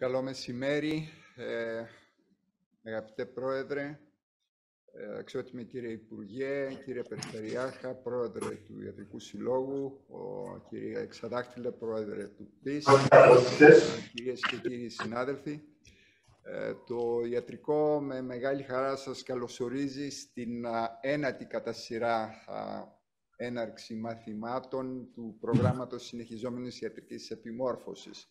Καλό μεσημέρι, ε, αγαπητέ Πρόεδρε, ε, αξιότιμη κύριε Υπουργέ, κύριε Περιφερειάρχα, Πρόεδρε του Ιατρικού Συλλόγου, ο, κύριε Εξαδάκτηλε, Πρόεδρε του ΠΙΣ, κυρίες και κύριοι συνάδελφοι. Ε, το Ιατρικό με μεγάλη χαρά σας καλωσορίζει στην ένατη κατά σειρά έναρξη μαθημάτων του προγράμματος συνεχιζόμενης ιατρικής επιμόρφωσης.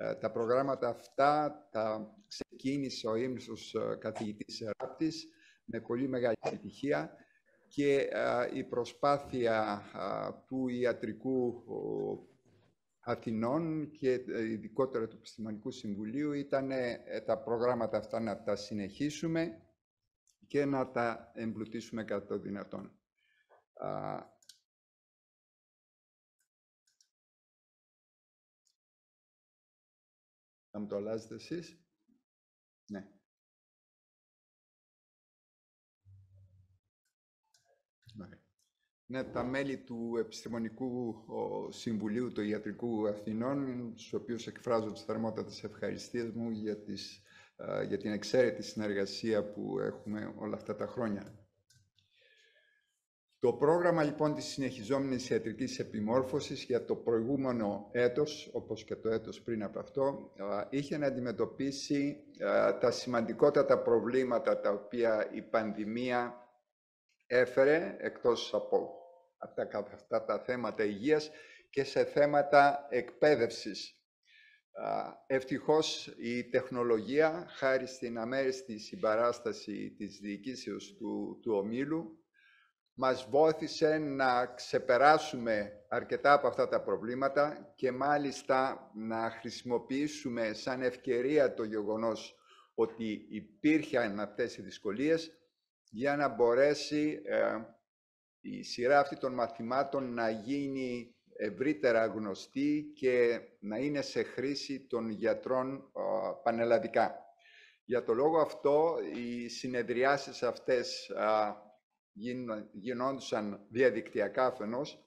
Ε, τα προγράμματα αυτά τα ξεκίνησε ο ήμνησος ε, καθηγητής Ράπτης με πολύ μεγάλη επιτυχία και ε, η προσπάθεια του Ιατρικού Αθηνών και ειδικότερα του Επιστημονικού Συμβουλίου ήταν τα προγράμματα αυτά να τα συνεχίσουμε και να τα εμπλουτίσουμε κατά το δυνατόν. Θα μου το αλλάζετε εσείς. Ναι. Ναι, τα μέλη του Επιστημονικού Συμβουλίου του Ιατρικού Αθηνών, στους οποίους εκφράζω τις θερμότατες ευχαριστίες μου για, τις, για την εξαίρετη συνεργασία που έχουμε όλα αυτά τα χρόνια. Το πρόγραμμα λοιπόν της συνεχιζόμενης ιατρικής επιμόρφωσης για το προηγούμενο έτος, όπως και το έτος πριν από αυτό, είχε να αντιμετωπίσει τα σημαντικότατα προβλήματα τα οποία η πανδημία έφερε, εκτός από αυτά, αυτά τα θέματα υγείας και σε θέματα εκπαίδευσης. Ευτυχώς η τεχνολογία, χάρη στην αμέριστη συμπαράσταση της διοικήσεως του, του ομίλου, μας βόθησε να ξεπεράσουμε αρκετά από αυτά τα προβλήματα και μάλιστα να χρησιμοποιήσουμε σαν ευκαιρία το γεγονός ότι υπήρχαν αυτές οι δυσκολίες για να μπορέσει ε, η σειρά αυτή των μαθημάτων να γίνει ευρύτερα γνωστή και να είναι σε χρήση των γιατρών ε, πανελλαδικά. Για το λόγο αυτό, οι συνεδριάσεις αυτές γινόντουσαν διαδικτυακά αφενός.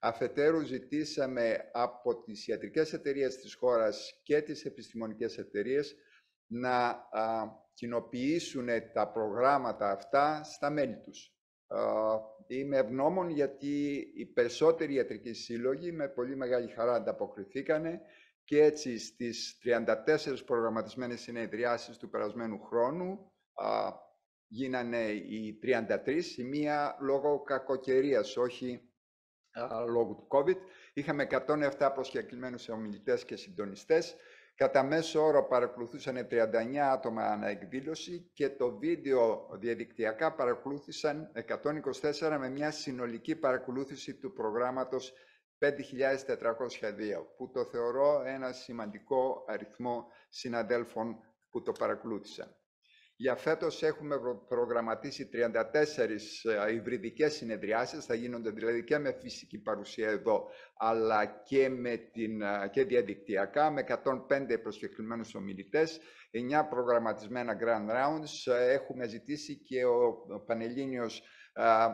Αφετέρου ζητήσαμε από τις ιατρικές εταιρείες της χώρας και τις επιστημονικές εταιρείες να α, κοινοποιήσουν τα προγράμματα αυτά στα μέλη τους. είμαι ευγνώμων γιατί οι περισσότεροι ιατρικοί σύλλογοι με πολύ μεγάλη χαρά ανταποκριθήκανε και έτσι στις 34 προγραμματισμένες συνεδριάσεις του περασμένου χρόνου γίνανε οι 33, η μία λόγω κακοκαιρίας, όχι λόγω του COVID. Είχαμε 107 προσκεκλημένους ομιλητές και συντονιστές. Κατά μέσο όρο παρακολουθούσαν 39 άτομα ανά εκδήλωση και το βίντεο διαδικτυακά παρακολούθησαν 124 με μια συνολική παρακολούθηση του προγράμματος 5.402, που το θεωρώ ένα σημαντικό αριθμό συναδέλφων που το παρακολούθησαν. Για φέτος έχουμε προγραμματίσει 34 ε, υβριδικές συνεδριάσεις, θα γίνονται δηλαδή και με φυσική παρουσία εδώ, αλλά και, με την, ε, και διαδικτυακά, με 105 προσκεκλημένους ομιλητές, 9 προγραμματισμένα Grand Rounds. Ε, έχουμε ζητήσει και ο Πανελλήνιος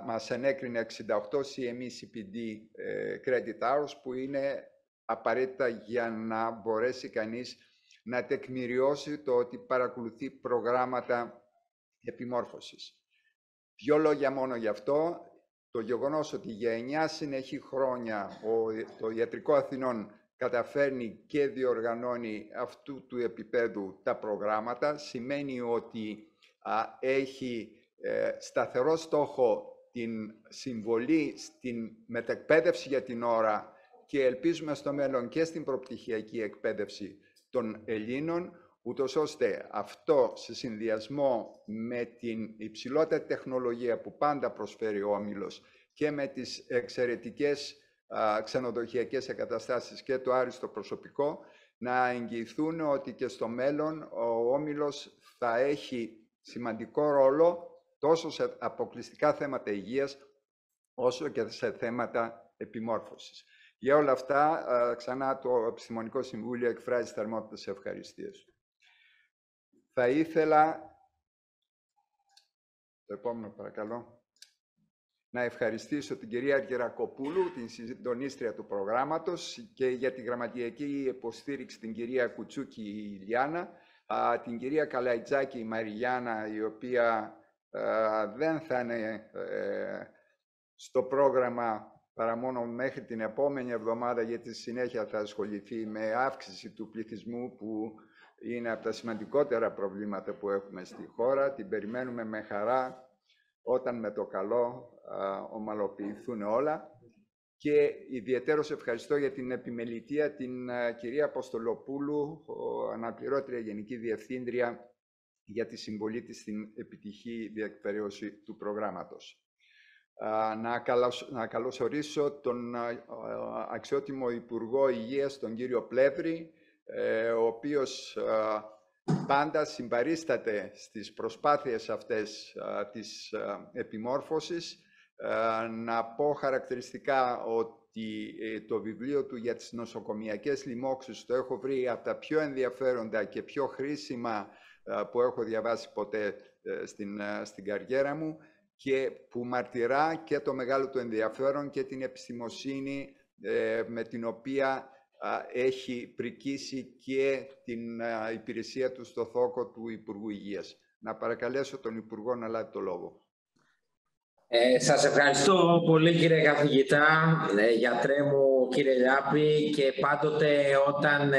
μας ενέκρινε 68 CME CPD Credit Hours, που είναι απαραίτητα για να μπορέσει κανείς να τεκμηριώσει το ότι παρακολουθεί προγράμματα επιμόρφωσης. Δύο λόγια μόνο γι' αυτό. Το γεγονός ότι για εννιά συνεχή χρόνια το Ιατρικό Αθηνών καταφέρνει και διοργανώνει αυτού του επίπεδου τα προγράμματα σημαίνει ότι έχει ε, σταθερό στόχο την συμβολή στην μετεκπαίδευση για την ώρα και ελπίζουμε στο μέλλον και στην προπτυχιακή εκπαίδευση των Ελλήνων, ούτως ώστε αυτό σε συνδυασμό με την υψηλότερη τεχνολογία που πάντα προσφέρει ο Όμιλος και με τις εξαιρετικές α, ξενοδοχειακές εγκαταστάσεις και το άριστο προσωπικό, να εγγυηθούν ότι και στο μέλλον ο Όμιλος θα έχει σημαντικό ρόλο τόσο σε αποκλειστικά θέματα υγείας, όσο και σε θέματα επιμόρφωσης. Για όλα αυτά, ξανά το Επιστημονικό Συμβούλιο εκφράζει θερμότητες ευχαριστίες. Θα ήθελα... Το επόμενο, παρακαλώ. να ευχαριστήσω την κυρία Γερακοπούλου, την συντονίστρια του προγράμματος και για τη γραμματιακή υποστήριξη την κυρία Κουτσούκη Ηλιάνα, την κυρία Καλαϊτζάκη Μαριγιάννα, η οποία δεν θα είναι ε, στο πρόγραμμα παρά μόνο μέχρι την επόμενη εβδομάδα, γιατί συνέχεια θα ασχοληθεί με αύξηση του πληθυσμού που είναι από τα σημαντικότερα προβλήματα που έχουμε στη χώρα. Την περιμένουμε με χαρά όταν με το καλό ομαλοποιηθούν όλα. Και ιδιαίτερος ευχαριστώ για την επιμελητία την κυρία Αποστολοπούλου, αναπληρώτρια Γενική Διευθύντρια, για τη συμβολή της στην επιτυχή διεκπαιρέωση του προγράμματος. Να, να καλωσορίσω τον αξιότιμο Υπουργό Υγείας, τον κύριο Πλεύρη, ε, ο οποίος πάντα συμπαρίσταται στις προσπάθειες αυτές της επιμόρφωσης. Να πω χαρακτηριστικά ότι ε, το βιβλίο του για τις νοσοκομιακές λοιμώξεις το έχω βρει από τα πιο ενδιαφέροντα και πιο χρήσιμα που έχω διαβάσει ποτέ ε, στην, στην καριέρα μου και που μαρτυρά και το μεγάλο του ενδιαφέρον και την επιστημοσύνη με την οποία έχει πρικήσει και την υπηρεσία του στο θόκο του Υπουργού Υγείας. Να παρακαλέσω τον Υπουργό να λάβει το λόγο. Ε, σας ευχαριστώ πολύ κύριε καθηγητά, ε, γιατρέ μου κύριε Λιάπη και πάντοτε όταν ε,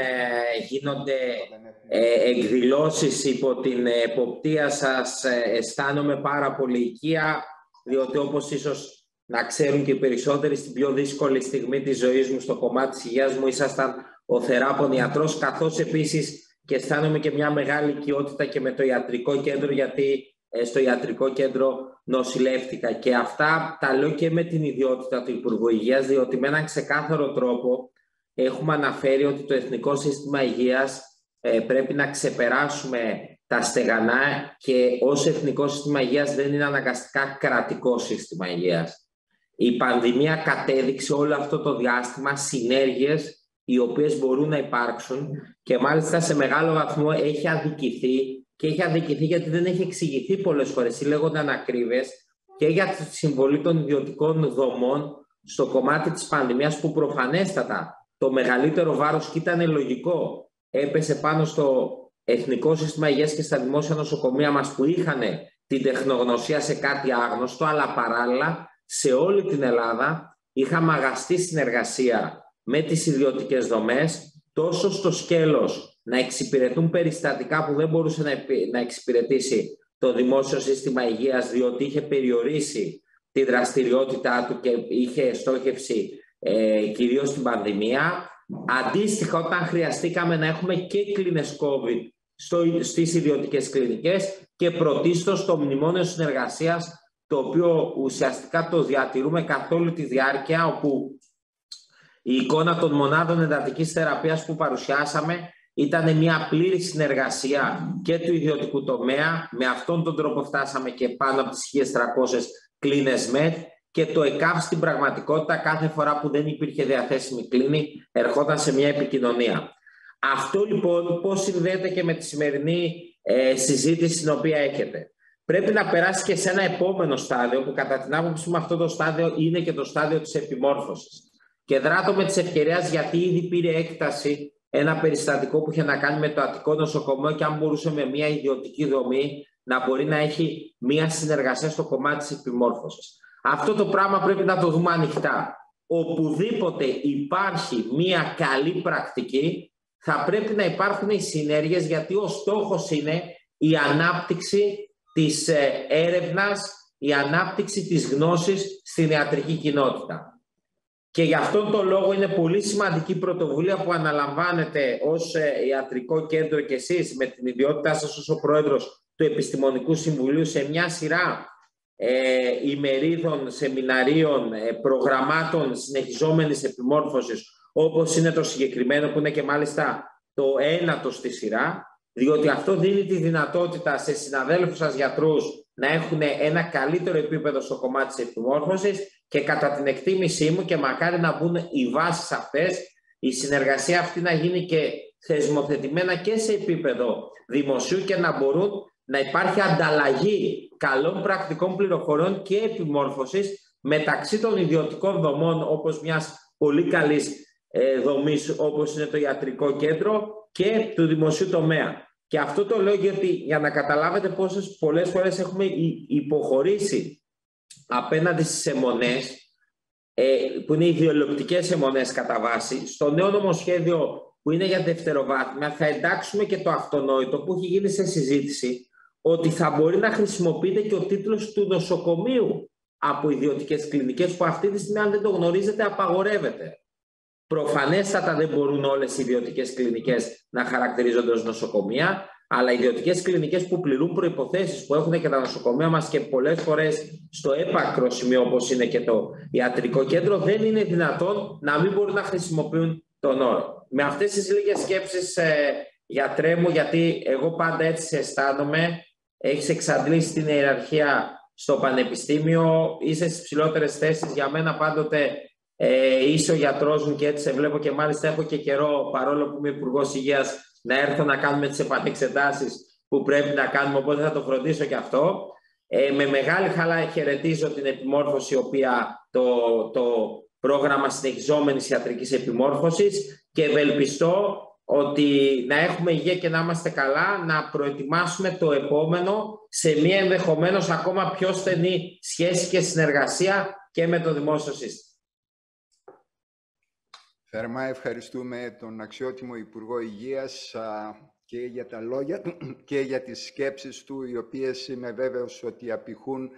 γίνονται ε, εκδηλώσεις υπό την εποπτεία σας ε, αισθάνομαι πάρα πολύ οικία διότι όπως ίσως να ξέρουν και οι περισσότεροι στην πιο δύσκολη στιγμή της ζωής μου στο κομμάτι της υγείας μου ήσασταν ο θεράπων ιατρός καθώς επίσης και αισθάνομαι και μια μεγάλη οικειότητα και με το ιατρικό κέντρο γιατί ε, στο ιατρικό κέντρο νοσηλεύτηκα. Και αυτά τα λέω και με την ιδιότητα του Υπουργού Υγείας διότι με έναν ξεκάθαρο τρόπο έχουμε αναφέρει ότι το Εθνικό Σύστημα Υγείας ε, πρέπει να ξεπεράσουμε τα στεγανά και ως Εθνικό Σύστημα Υγείας δεν είναι αναγκαστικά κρατικό σύστημα υγείας. Η πανδημία κατέδειξε όλο αυτό το διάστημα συνέργειες οι οποίες μπορούν να υπάρξουν και μάλιστα σε μεγάλο βαθμό έχει αδικηθεί και έχει αδικηθεί γιατί δεν έχει εξηγηθεί πολλές φορές ή λέγονται ανακρίβες και για τη συμβολή των ιδιωτικών δομών στο κομμάτι της πανδημίας που προφανέστατα το μεγαλύτερο βάρος και ήταν λογικό έπεσε πάνω στο Εθνικό Σύστημα Υγείας και στα δημόσια νοσοκομεία μας που είχαν την τεχνογνωσία σε κάτι άγνωστο αλλά παράλληλα σε όλη την Ελλάδα είχαμε αγαστή συνεργασία με τις ιδιωτικές δομές, τόσο στο σκέλος να εξυπηρετούν περιστατικά που δεν μπορούσε να εξυπηρετήσει το δημόσιο σύστημα υγείας, διότι είχε περιορίσει τη δραστηριότητά του και είχε στόχευση ε, κυρίως στην πανδημία. Αντίστοιχα, όταν χρειαστήκαμε να έχουμε και κλίνες COVID στο, στις ιδιωτικές κλινικές και πρωτίστως το μνημόνιο συνεργασίας το οποίο ουσιαστικά το διατηρούμε καθ' όλη τη διάρκεια, όπου η εικόνα των μονάδων εντατικής θεραπείας που παρουσιάσαμε ήταν μια πλήρη συνεργασία και του ιδιωτικού τομέα. Με αυτόν τον τρόπο φτάσαμε και πάνω από τις 1.300 κλίνες ΜΕΤ και το ΕΚΑΒ στην πραγματικότητα κάθε φορά που δεν υπήρχε διαθέσιμη κλίνη ερχόταν σε μια επικοινωνία. Αυτό λοιπόν πώς συνδέεται και με τη σημερινή ε, συζήτηση την οποία έχετε πρέπει να περάσει και σε ένα επόμενο στάδιο που κατά την άποψή μου αυτό το στάδιο είναι και το στάδιο της επιμόρφωσης. Και δράτω με τις ευκαιρίες γιατί ήδη πήρε έκταση ένα περιστατικό που είχε να κάνει με το Αττικό Νοσοκομείο και αν μπορούσε με μια ιδιωτική δομή να μπορεί να έχει μια συνεργασία στο κομμάτι της επιμόρφωσης. Αυτό το πράγμα πρέπει να το δούμε ανοιχτά. Οπουδήποτε υπάρχει μια καλή πρακτική θα πρέπει να υπάρχουν οι συνέργειες γιατί ο στόχος είναι η ανάπτυξη της ε, έρευνας, η ανάπτυξη της γνώσης στην ιατρική κοινότητα. Και γι' αυτόν τον λόγο είναι πολύ σημαντική πρωτοβουλία που αναλαμβάνετε ως ε, ιατρικό κέντρο και εσείς με την ιδιότητά σας ως ο πρόεδρος του Επιστημονικού Συμβουλίου σε μια σειρά ε, ημερίδων, σεμιναρίων, ε, προγραμμάτων συνεχιζόμενης επιμόρφωσης όπως είναι το συγκεκριμένο που είναι και μάλιστα το ένατο στη σειρά διότι αυτό δίνει τη δυνατότητα σε συναδέλφους σας γιατρούς να έχουν ένα καλύτερο επίπεδο στο κομμάτι της επιμόρφωσης και κατά την εκτίμησή μου και μακάρι να μπουν οι βάσεις αυτές, η συνεργασία αυτή να γίνει και θεσμοθετημένα και σε επίπεδο δημοσίου και να μπορούν να υπάρχει ανταλλαγή καλών πρακτικών πληροφοριών και επιμόρφωσης μεταξύ των ιδιωτικών δομών όπως μιας πολύ καλής ε, δομής όπως είναι το ιατρικό κέντρο και του δημοσίου τομέα. Και αυτό το λέω γιατί για να καταλάβετε πόσες πολλές φορές έχουμε υποχωρήσει απέναντι στις αιμονές ε, που είναι ιδεολειπτικές αιμονές κατά βάση. Στο νέο νομοσχέδιο που είναι για δευτεροβάθμια θα εντάξουμε και το αυτονόητο που έχει γίνει σε συζήτηση ότι θα μπορεί να χρησιμοποιείται και ο τίτλος του νοσοκομείου από ιδιωτικές κλινικές που αυτή τη στιγμή αν δεν το γνωρίζετε απαγορεύεται. Προφανέστατα δεν μπορούν όλες οι ιδιωτικές κλινικές να χαρακτηρίζονται ως νοσοκομεία, αλλά οι ιδιωτικές κλινικές που πληρούν προϋποθέσεις που έχουν και τα νοσοκομεία μας και πολλές φορές στο έπακρο σημείο όπως είναι και το ιατρικό κέντρο δεν είναι δυνατόν να μην μπορούν να χρησιμοποιούν τον όρο. Με αυτές τις λίγες σκέψεις ε, γιατρέ μου, γιατί εγώ πάντα έτσι αισθάνομαι, έχεις εξαντλήσει την ιεραρχία στο πανεπιστήμιο, είσαι στις ψηλότερες θέσεις. Για μένα πάντοτε ε, είσαι ο γιατρός μου και έτσι σε βλέπω και μάλιστα έχω και καιρό, παρόλο που είμαι υπουργός Υγείας, να έρθω να κάνουμε τις επανεξετάσεις που πρέπει να κάνουμε, οπότε θα το φροντίσω και αυτό. Ε, με μεγάλη χαλά χαιρετίζω την επιμόρφωση, η οποία το, το πρόγραμμα συνεχιζόμενης ιατρικής επιμόρφωσης και ευελπιστώ ότι να έχουμε υγεία και να είμαστε καλά, να προετοιμάσουμε το επόμενο σε μια ενδεχομένως ακόμα πιο στενή σχέση και συνεργασία και με το δημόσιο σύστημα. Θερμά ευχαριστούμε τον αξιότιμο Υπουργό Υγείας και για τα λόγια του και για τις σκέψεις του, οι οποίες είμαι βέβαιος ότι απηχούν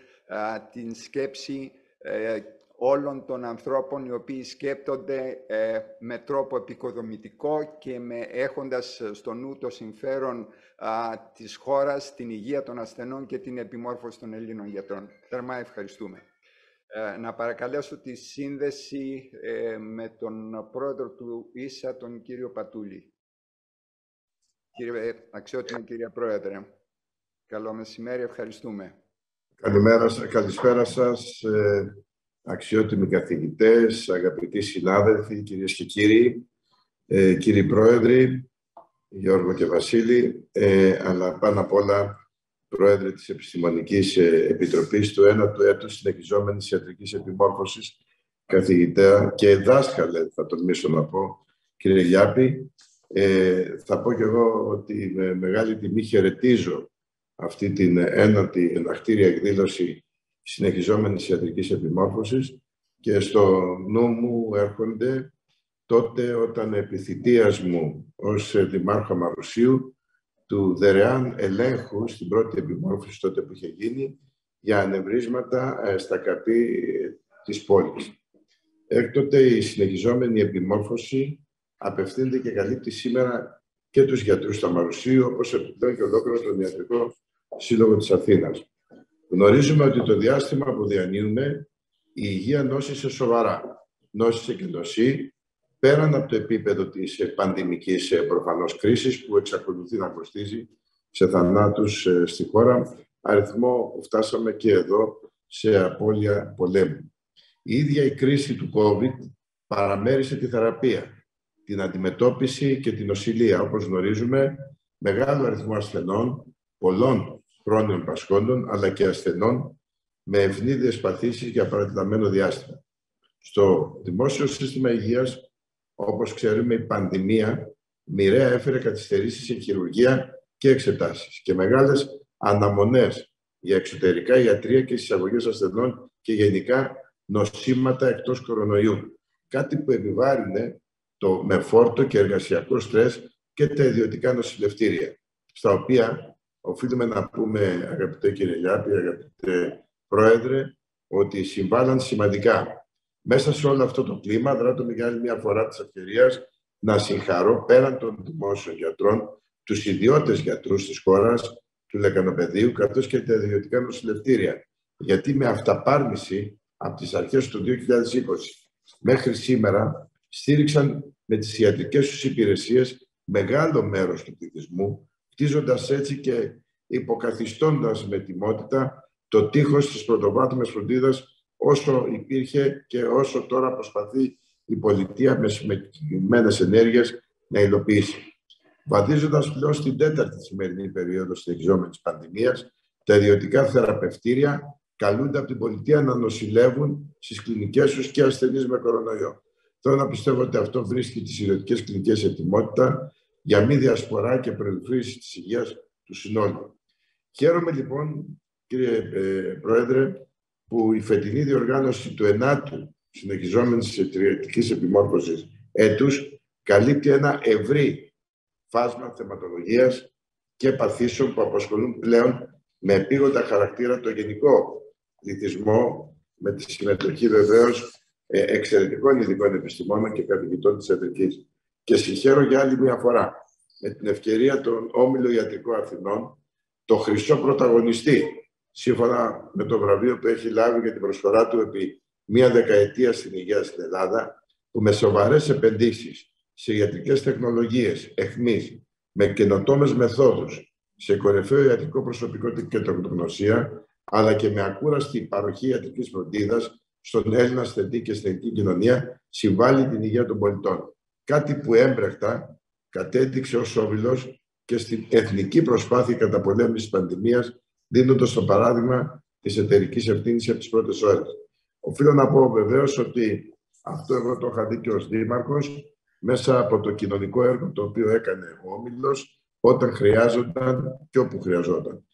την σκέψη ε, όλων των ανθρώπων οι οποίοι σκέπτονται ε, με τρόπο επικοδομητικό και με, έχοντας στο νου το συμφέρον α, της χώρας, την υγεία των ασθενών και την επιμόρφωση των Ελλήνων γιατρών. Θερμά ευχαριστούμε. Ε, να παρακαλέσω τη σύνδεση ε, με τον πρόεδρο του ΙΣΑ, τον κύριο Πατούλη. Κύριε, αξιότιμη κύριε Πρόεδρε, καλό μεσημέρι, ευχαριστούμε. Καλημέρα, καλησπέρα σας αξιότιμοι καθηγητές, αγαπητοί συνάδελφοι, κυρίες και κύριοι, ε, κύριοι πρόεδροι, Γιώργο και Βασίλη, ε, αλλά πάνω απ' όλα πρόεδρε της Επιστημονικής ε, Επιτροπής του ένατου έτους συνεχιζόμενης ιατρικής επιμόρφωσης, καθηγητέα και δάσκαλε, θα τολμήσω να πω, κύριε Γιάπη. Ε, θα πω κι εγώ ότι με μεγάλη τιμή χαιρετίζω αυτή την ένατη ενακτήρια εκδήλωση συνεχιζόμενης ιατρικής επιμόρφωσης και στο νου μου έρχονται τότε όταν επιθυτείας μου ως Δημάρχο Μαρουσίου του δωρεάν ελέγχου στην πρώτη επιμόρφωση τότε που είχε γίνει για ανεβρίσματα ε, στα καπή της πόλης. Έκτοτε η συνεχιζόμενη επιμόρφωση απευθύνεται και καλύπτει σήμερα και τους γιατρούς στα Μαρουσίου, όπως επιπλέον και ολόκληρο τον Ιατρικό Σύλλογο της Αθήνας. Γνωρίζουμε ότι το διάστημα που διανύουμε η υγεία νόσησε σοβαρά. Νόσησε και νοσεί πέραν από το επίπεδο της πανδημικής ε, προφανώς κρίσης που εξακολουθεί να κοστίζει σε θανάτους ε, στη χώρα, αριθμό που φτάσαμε και εδώ σε απώλεια πολέμου. Η ίδια η κρίση του COVID παραμέρισε τη θεραπεία, την αντιμετώπιση και την οσυλία. Όπως γνωρίζουμε, μεγάλο αριθμό ασθενών, πολλών χρόνιων πασχόντων, αλλά και ασθενών με ευνίδιες παθήσεις για παρατηλαμένο διάστημα. Στο δημόσιο σύστημα υγείας, όπως ξέρουμε, η πανδημία μοιραία έφερε καθυστερήσεις σε χειρουργία και εξετάσεις και μεγάλες αναμονές για εξωτερικά ιατρία και εισαγωγές ασθενών και γενικά νοσήματα εκτός κορονοϊού. Κάτι που επιβάρυνε το με φόρτο και εργασιακό στρες και τα ιδιωτικά νοσηλευτήρια, στα οποία οφείλουμε να πούμε, αγαπητέ κύριε Λιάπη, αγαπητέ Πρόεδρε, ότι συμβάλλαν σημαντικά. Μέσα σε όλο αυτό το κλίμα, δράτω για άλλη μια φορά της ευκαιρίας να συγχαρώ πέραν των δημόσιων γιατρών, τους ιδιώτες γιατρούς της χώρας, του Λεκανοπεδίου, καθώς και τα ιδιωτικά νοσηλευτήρια. Γιατί με αυταπάρνηση από τις αρχές του 2020 μέχρι σήμερα στήριξαν με τις ιατρικές τους υπηρεσίες μεγάλο μέρος του πληθυσμού χτίζοντας έτσι και υποκαθιστώντας με τιμότητα το τείχος της πρωτοβάθμιας φροντίδας όσο υπήρχε και όσο τώρα προσπαθεί η πολιτεία με συγκεκριμένε ενέργειες να υλοποιήσει. Βαδίζοντας πλέον στην τέταρτη σημερινή περίοδο συνεχιζόμενη πανδημίας, τα ιδιωτικά θεραπευτήρια καλούνται από την πολιτεία να νοσηλεύουν στις κλινικές τους και ασθενείς με κορονοϊό. Θέλω να πιστεύω ότι αυτό βρίσκει τις ιδιωτικές κλινικές ετοιμότητα για μη διασπορά και περιφρύση της υγείας του συνόλου. Χαίρομαι λοιπόν, κύριε ε, Πρόεδρε, που η φετινή διοργάνωση του ενάτου συνεχιζόμενης εταιρειακής επιμόρφωσης έτους καλύπτει ένα ευρύ φάσμα θεματολογίας και παθήσεων που απασχολούν πλέον με επίγοντα χαρακτήρα το γενικό πληθυσμό, με τη συμμετοχή βεβαίως ε, εξαιρετικών ειδικών επιστημόνων και καθηγητών της ιατρική. Και συγχαίρω για άλλη μια φορά με την ευκαιρία των Όμιλο Ιατρικών Αθηνών, το χρυσό πρωταγωνιστή, σύμφωνα με το βραβείο που έχει λάβει για την προσφορά του επί μία δεκαετία στην υγεία στην Ελλάδα, που με σοβαρές επενδύσεις σε ιατρικές τεχνολογίες, εχμής, με καινοτόμες μεθόδους, σε κορυφαίο ιατρικό προσωπικό και τεχνογνωσία, αλλά και με ακούραστη παροχή ιατρικής φροντίδας στον Έλληνα στεντή και στεντή κοινωνία, συμβάλλει την υγεία των πολιτών. Κάτι που έμπρεχτα κατέδειξε ως όβιλο και στην εθνική προσπάθεια καταπολέμηση τη πανδημίας, δίνοντας το παράδειγμα της εταιρικής ευθύνης από τι πρώτε ώρε. Οφείλω να πω βεβαίως ότι αυτό εγώ το είχα δει και ως Δήμαρχος μέσα από το κοινωνικό έργο το οποίο έκανε ο Όμιλος όταν χρειάζονταν και όπου χρειαζόταν.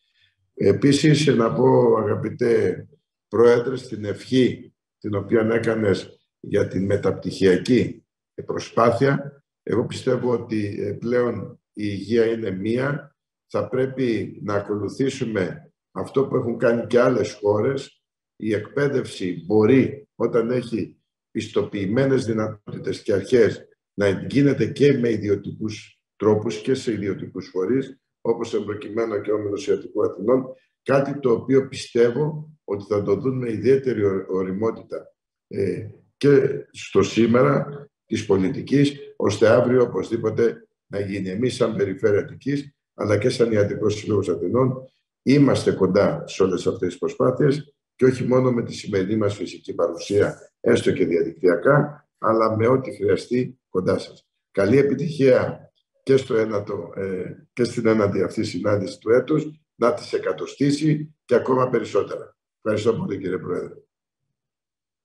Επίσης, να πω, αγαπητέ Πρόεδρε, στην ευχή την οποία έκανες για την μεταπτυχιακή προσπάθεια, εγώ πιστεύω ότι ε, πλέον η υγεία είναι μία. Θα πρέπει να ακολουθήσουμε αυτό που έχουν κάνει και άλλες χώρες. Η εκπαίδευση μπορεί, όταν έχει πιστοποιημένες δυνατότητες και αρχές, να γίνεται και με ιδιωτικούς τρόπους και σε ιδιωτικούς φορείς, όπως εμπροκειμένο και ο Ιατρικού Αθηνών, κάτι το οποίο πιστεύω ότι θα το δουν με ιδιαίτερη οριμότητα ε, και στο σήμερα της πολιτικής, ώστε αύριο οπωσδήποτε να γίνει εμείς σαν Περιφέρεια Αττικής, αλλά και σαν Ιατρικός Σύλλογος Αθηνών, είμαστε κοντά σε όλες αυτές τις προσπάθειες και όχι μόνο με τη σημερινή μας φυσική παρουσία, έστω και διαδικτυακά, αλλά με ό,τι χρειαστεί κοντά σας. Καλή επιτυχία και, στο ένατο, ε, και στην ένατη αυτή συνάντηση του έτους, να τις εκατοστήσει και ακόμα περισσότερα. Ευχαριστώ πολύ κύριε Πρόεδρε.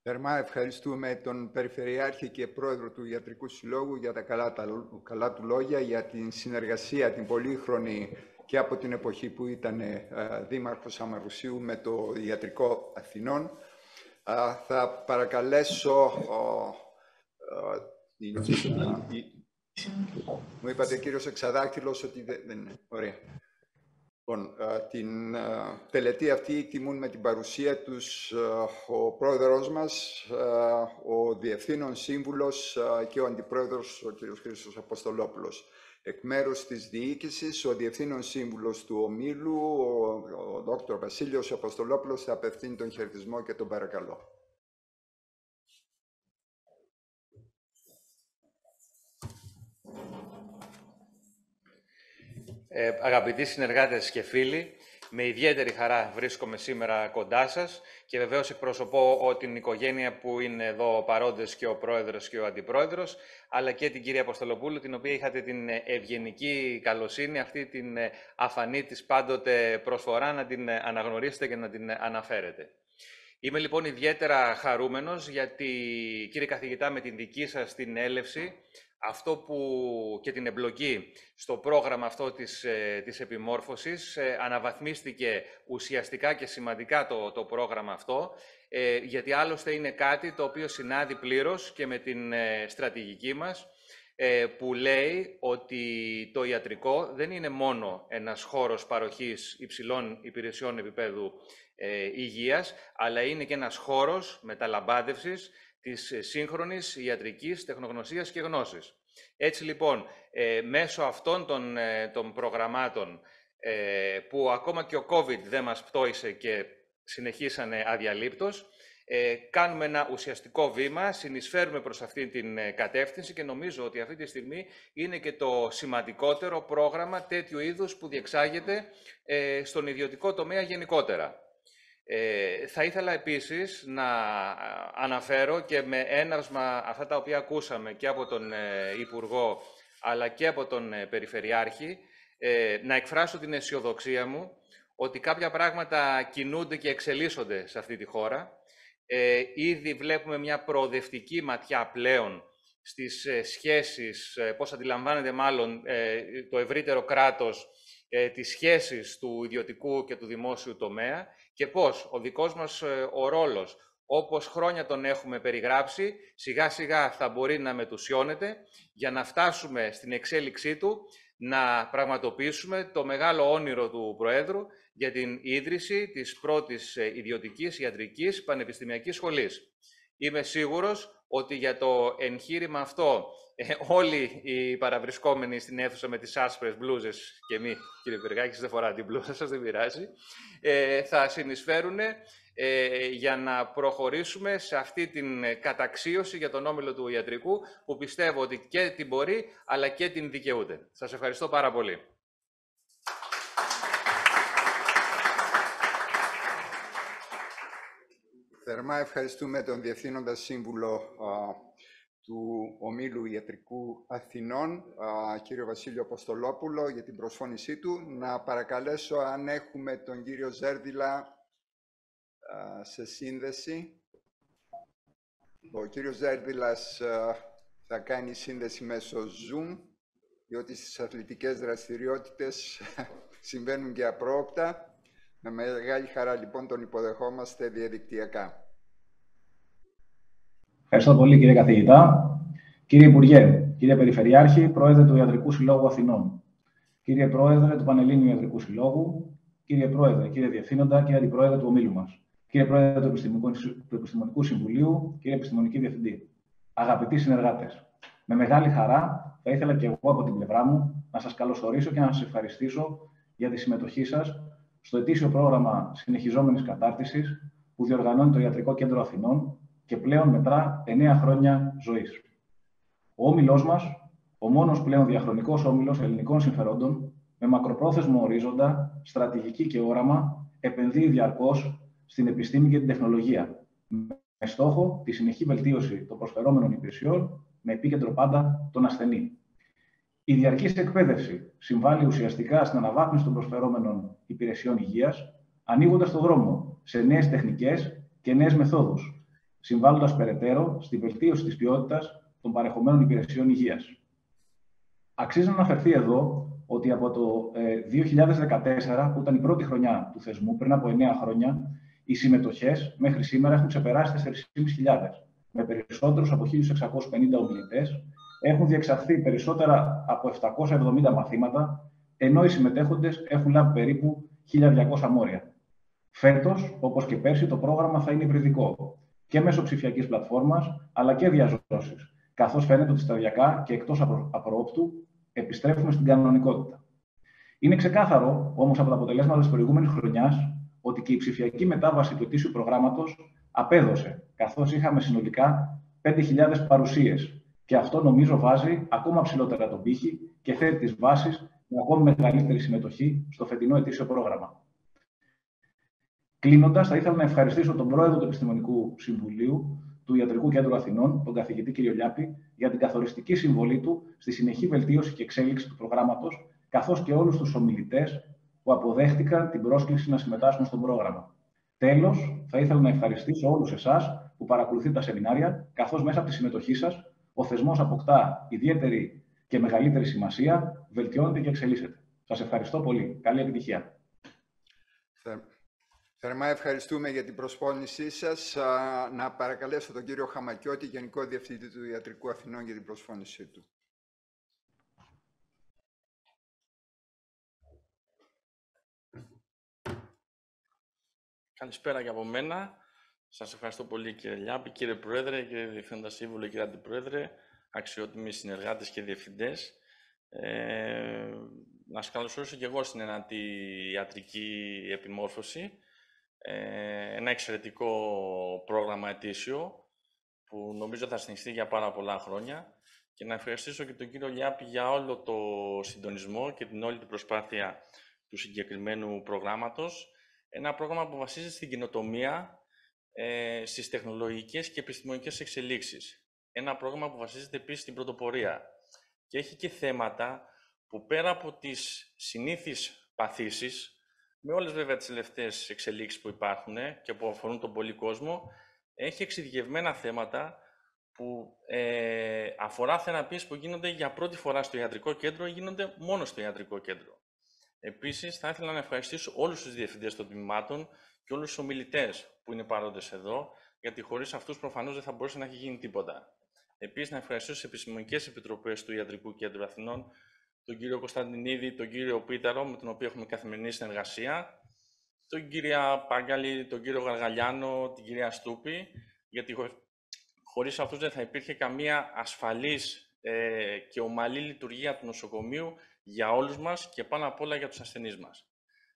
Θερμά ευχαριστούμε τον Περιφερειάρχη και Πρόεδρο του Ιατρικού Συλλόγου για τα καλά, τα καλά του λόγια, για την συνεργασία, την πολύχρονη και από την εποχή που ήταν ε, Δήμαρχος Αμαρουσίου με το Ιατρικό Αθηνών. θα παρακαλέσω... Μου είπατε κύριος Εξαδάκηλος ότι δεν είναι. Ωραία. Λοιπόν, την τελετή αυτή τιμούν με την παρουσία τους ο πρόεδρος μας, ο Διευθύνων Σύμβουλος και ο Αντιπρόεδρος, ο κ. Χρήστος Αποστολόπουλος. Εκ μέρους της διοίκησης, ο Διευθύνων Σύμβουλος του Ομίλου, ο, ο Δ. Βασίλειος Αποστολόπουλος, θα απευθύνει τον χαιρετισμό και τον παρακαλώ. Ε, αγαπητοί συνεργάτες και φίλοι, με ιδιαίτερη χαρά βρίσκομαι σήμερα κοντά σας και βεβαίως εκπροσωπώ την οικογένεια που είναι εδώ παρόντες και ο πρόεδρος και ο αντιπρόεδρος, αλλά και την κυρία Αποστολοπούλου, την οποία είχατε την ευγενική καλοσύνη, αυτή την αφανή της πάντοτε προσφορά να την αναγνωρίσετε και να την αναφέρετε. Είμαι λοιπόν ιδιαίτερα χαρούμενος γιατί, κύριε καθηγητά, με την δική σας την έλευση αυτό που και την εμπλοκή στο πρόγραμμα αυτό της, ε, της επιμόρφωσης ε, αναβαθμίστηκε ουσιαστικά και σημαντικά το, το πρόγραμμα αυτό, ε, γιατί άλλωστε είναι κάτι το οποίο συνάδει πλήρως και με την στρατηγική μας, που λέει ότι το ιατρικό δεν είναι μόνο ένας χώρος παροχής υψηλών υπηρεσιών επίπεδου υγείας, αλλά είναι και ένας χώρος μεταλαμπάδευσης της ε, σύγχρονης ιατρικής τεχνογνωσίας και γνώσης. Έτσι λοιπόν, ε, μέσω αυτών των, ε, των προγραμμάτων που ακόμα και ο COVID δεν μας πτώησε και συνεχίσανε αδιαλείπτως, κάνουμε ένα ουσιαστικό βήμα, συνεισφέρουμε προς αυτή την κατεύθυνση και νομίζω ότι αυτή τη στιγμή είναι και το σημαντικότερο πρόγραμμα τέτοιου είδους που διεξάγεται στον ιδιωτικό τομέα γενικότερα. Ε, θα ήθελα επίσης να αναφέρω και με έναυσμα αυτά τα οποία ακούσαμε και από τον ε, Υπουργό αλλά και από τον ε, Περιφερειάρχη, ε, να εκφράσω την αισιοδοξία μου ότι κάποια πράγματα κινούνται και εξελίσσονται σε αυτή τη χώρα. Ε, ήδη βλέπουμε μια προοδευτική ματιά πλέον στις ε, σχέσεις, ε, πώς αντιλαμβάνεται μάλλον ε, το ευρύτερο κράτος ε, τις σχέσεις του ιδιωτικού και του δημόσιου τομέα και πώς ο δικός μας ο ρόλος, όπως χρόνια τον έχουμε περιγράψει, σιγά σιγά θα μπορεί να μετουσιώνεται για να φτάσουμε στην εξέλιξή του, να πραγματοποιήσουμε το μεγάλο όνειρο του Προέδρου για την ίδρυση της πρώτης ιδιωτικής ιατρικής πανεπιστημιακής σχολής. Είμαι σίγουρος ότι για το εγχείρημα αυτό ε, όλοι οι παραβρισκόμενοι στην αίθουσα με τις άσπρες μπλούζες και μη, κύριε Περγάκης, δεν φορά την μπλούζα σας, δεν πειράζει, ε, θα συνεισφέρουν ε, για να προχωρήσουμε σε αυτή την καταξίωση για τον όμιλο του ιατρικού που πιστεύω ότι και την μπορεί αλλά και την δικαιούται. Σας ευχαριστώ πάρα πολύ. Θερμά ευχαριστούμε τον Διευθύνοντα Σύμβουλο του Ομίλου Ιατρικού Αθηνών, κύριο Βασίλειο Αποστολόπουλο, για την προσφώνησή του. Να παρακαλέσω αν έχουμε τον κύριο Ζέρδιλα σε σύνδεση. Ο κύριος Ζέρδιλας θα κάνει σύνδεση μέσω Zoom, διότι στις αθλητικές δραστηριότητες συμβαίνουν και απρόοπτα. Με μεγάλη χαρά λοιπόν τον υποδεχόμαστε διαδικτυακά. Ευχαριστώ πολύ κύριε καθηγητά. Κύριε Υπουργέ, κύριε Περιφερειάρχη, Πρόεδρε του Ιατρικού Συλλόγου Αθηνών, κύριε Πρόεδρε του Πανελλήνιου Ιατρικού Συλλόγου, κύριε Πρόεδρε, κύριε Διευθύνοντα, κύριε Αντιπρόεδρε του ομίλου μας, κύριε Πρόεδρε του Επιστημονικού, του Επιστημονικού Συμβουλίου, κύριε Επιστημονική Διευθυντή, αγαπητοί συνεργάτες, με μεγάλη χαρά θα ήθελα και εγώ από την πλευρά μου να σας καλωσορίσω και να σας ευχαριστήσω για τη συμμετοχή σας στο ετήσιο πρόγραμμα συνεχιζόμενης κατάρτισης που διοργανώνει το Ιατρικό Κέντρο Αθηνών και πλέον μετρά 9 χρόνια ζωής. Ο όμιλός μας, ο μόνος πλέον διαχρονικός όμιλος ελληνικών συμφερόντων, με μακροπρόθεσμο ορίζοντα, στρατηγική και όραμα, επενδύει διαρκώς στην επιστήμη και την τεχνολογία, με στόχο τη συνεχή βελτίωση των προσφερόμενων υπηρεσιών, με επίκεντρο πάντα τον ασθενή. Η διαρκής εκπαίδευση συμβάλλει ουσιαστικά στην αναβάθμιση των προσφερόμενων υπηρεσιών υγείας, ανοίγοντας τον δρόμο σε νέες τεχνικές και νέες μεθόδους, συμβάλλοντας περαιτέρω στη βελτίωση της ποιότητας των παρεχομένων υπηρεσιών υγείας. Αξίζει να αναφερθεί εδώ ότι από το 2014, που ήταν η πρώτη χρονιά του θεσμού, πριν από 9 χρόνια, οι συμμετοχές μέχρι σήμερα έχουν ξεπεράσει 4.500, με περισσότερους από 1.650 ομιλητές, έχουν διεξαχθεί περισσότερα από 770 μαθήματα, ενώ οι συμμετέχοντες έχουν λάβει περίπου 1.200 μόρια. Φέτος, όπως και πέρσι, το πρόγραμμα θα είναι υβριδικό και μέσω ψηφιακή πλατφόρμας, αλλά και διαζώσεις, καθώς φαίνεται ότι σταδιακά και εκτός απροόπτου επιστρέφουμε στην κανονικότητα. Είναι ξεκάθαρο όμως από τα αποτελέσματα της προηγούμενης χρονιάς ότι και η ψηφιακή μετάβαση του ετήσιου προγράμματος απέδωσε, καθώς είχαμε συνολικά 5.000 παρουσίες. Και αυτό νομίζω βάζει ακόμα ψηλότερα τον πύχη και θέτει τις βάσεις με ακόμη μεγαλύτερη συμμετοχή στο φετινό ετήσιο πρόγραμμα. Κλείνοντας, θα ήθελα να ευχαριστήσω τον πρόεδρο του Επιστημονικού Συμβουλίου του Ιατρικού Κέντρου Αθηνών, τον καθηγητή κ. Λιάπη, για την καθοριστική συμβολή του στη συνεχή βελτίωση και εξέλιξη του προγράμματος, καθώς και όλους τους ομιλητές που αποδέχτηκαν την πρόσκληση να συμμετάσχουν στο πρόγραμμα. Τέλος, θα ήθελα να ευχαριστήσω όλους εσάς που παρακολουθείτε τα σεμινάρια, καθώς μέσα από τη συμμετοχή σας ο θεσμός αποκτά ιδιαίτερη και μεγαλύτερη σημασία, βελτιώνεται και εξελίσσεται. Σας ευχαριστώ πολύ. Καλή επιτυχία. Θερμά ευχαριστούμε για την προσφώνησή σας. Να παρακαλέσω τον κύριο Χαμακιώτη, Γενικό Διευθυντή του Ιατρικού Αθηνών, για την προσφώνησή του. Καλησπέρα και από μένα. Σας ευχαριστώ πολύ κύριε Λιάπη, κύριε Πρόεδρε, κύριε Διευθύνοντα Σύμβουλο, κύριε Αντιπρόεδρε, αξιότιμοι συνεργάτες και διευθυντές. Ε, να σας καλωσορίσω και εγώ στην εναντί ιατρική επιμόρφωση ε, ένα εξαιρετικό πρόγραμμα ετήσιο που νομίζω θα συνεχιστεί για πάρα πολλά χρόνια και να ευχαριστήσω και τον κύριο Λιάπη για όλο το συντονισμό και την όλη την προσπάθεια του συγκεκριμένου προγράμματος. Ένα πρόγραμμα που βασίζεται στην κοινοτομία, ε, στις τεχνολογικές και επιστημονικές εξελίξεις. Ένα πρόγραμμα που βασίζεται επίσης στην πρωτοπορία και έχει και θέματα που πέρα από τις συνήθεις παθήσεις με όλες βέβαια τις τελευταίες εξελίξεις που υπάρχουν και που αφορούν τον πολύ κόσμο, έχει εξειδικευμένα θέματα που ε, αφορά θεραπείες που γίνονται για πρώτη φορά στο ιατρικό κέντρο ή γίνονται μόνο στο ιατρικό κέντρο. Επίσης, θα ήθελα να ευχαριστήσω όλους τους διευθυντές των τμήματων και όλους τους ομιλητές που είναι παρόντες εδώ, γιατί χωρίς αυτούς προφανώς δεν θα μπορούσε να έχει γίνει τίποτα. Επίσης, να ευχαριστήσω τις επιστημονικές επιτροπές του Ιατρικού Κέντρου Αθηνών, τον κύριο Κωνσταντινίδη, τον κύριο Πίταρο, με τον οποίο έχουμε καθημερινή συνεργασία, τον κύριο Πάγκαλη, τον κύριο Γαργαλιάνο, την κυρία Στούπη, γιατί χωρίς αυτούς δεν θα υπήρχε καμία ασφαλής ε, και ομαλή λειτουργία του νοσοκομείου για όλους μας και πάνω απ' όλα για τους ασθενείς μας.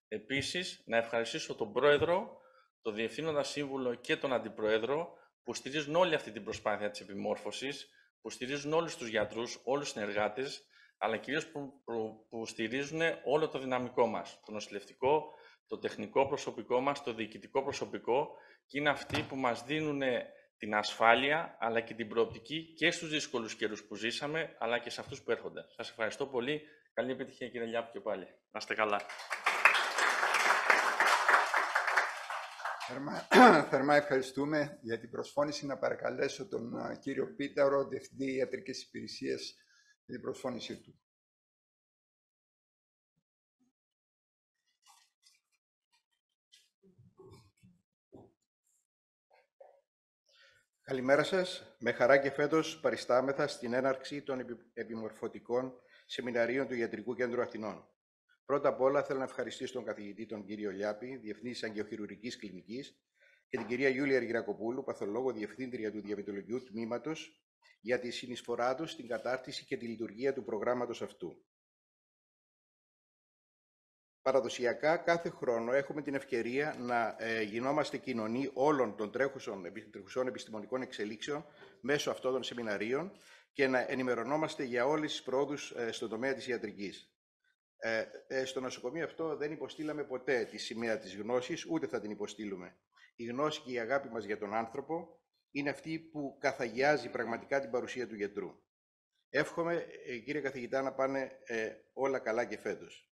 Επίσης, να ευχαριστήσω τον Πρόεδρο, τον Διευθύνοντα Σύμβουλο και τον Αντιπρόεδρο που στηρίζουν όλη αυτή την προσπάθεια της επιμόρφωσης, που στηρίζουν όλους τους γιατρούς, όλους τους συνεργάτες, αλλά κυρίως που, που, στηρίζουν όλο το δυναμικό μας, το νοσηλευτικό, το τεχνικό προσωπικό μας, το διοικητικό προσωπικό και είναι αυτοί που μας δίνουν την ασφάλεια αλλά και την προοπτική και στους δύσκολους καιρούς που ζήσαμε αλλά και σε αυτούς που έρχονται. Σας ευχαριστώ πολύ. Καλή επιτυχία κύριε Λιάπη και πάλι. Να είστε καλά. Θερμά, θερμά ευχαριστούμε για την προσφώνηση να παρακαλέσω τον κύριο Πίταρο, Διευθυντή Ιατρικής Υπηρεσίας, για την προσφώνησή του. Καλημέρα σας. Με χαρά και φέτος παριστάμεθα στην έναρξη των επιμορφωτικών σεμιναρίων του Ιατρικού Κέντρου Αθηνών. Πρώτα απ' όλα θέλω να ευχαριστήσω τον καθηγητή τον κύριο Λιάπη, Διευθύντη Αγκαιοχειρουργική Κλινικής, και την κυρία Γιούλια Αργυρακοπούλου, παθολόγο Διευθύντρια του Διαβητολογικού Τμήματος, για τη συνεισφορά τους στην κατάρτιση και τη λειτουργία του προγράμματος αυτού. Παραδοσιακά, κάθε χρόνο έχουμε την ευκαιρία να ε, γινόμαστε κοινωνοί όλων των τρέχουσων, τρέχουσων επιστημονικών εξελίξεων μέσω αυτών των σεμιναρίων και να ενημερωνόμαστε για όλες τις πρόοδους ε, στον τομέα της ιατρικής. Ε, ε, στο νοσοκομείο αυτό δεν υποστήλαμε ποτέ τη σημαία της γνώσης, ούτε θα την υποστήλουμε. Η γνώση και η αγάπη μας για τον άνθρωπο είναι αυτή που καθαγιάζει πραγματικά την παρουσία του γιατρού. Εύχομαι, ε, κύριε καθηγητά, να πάνε ε, όλα καλά και φέτος.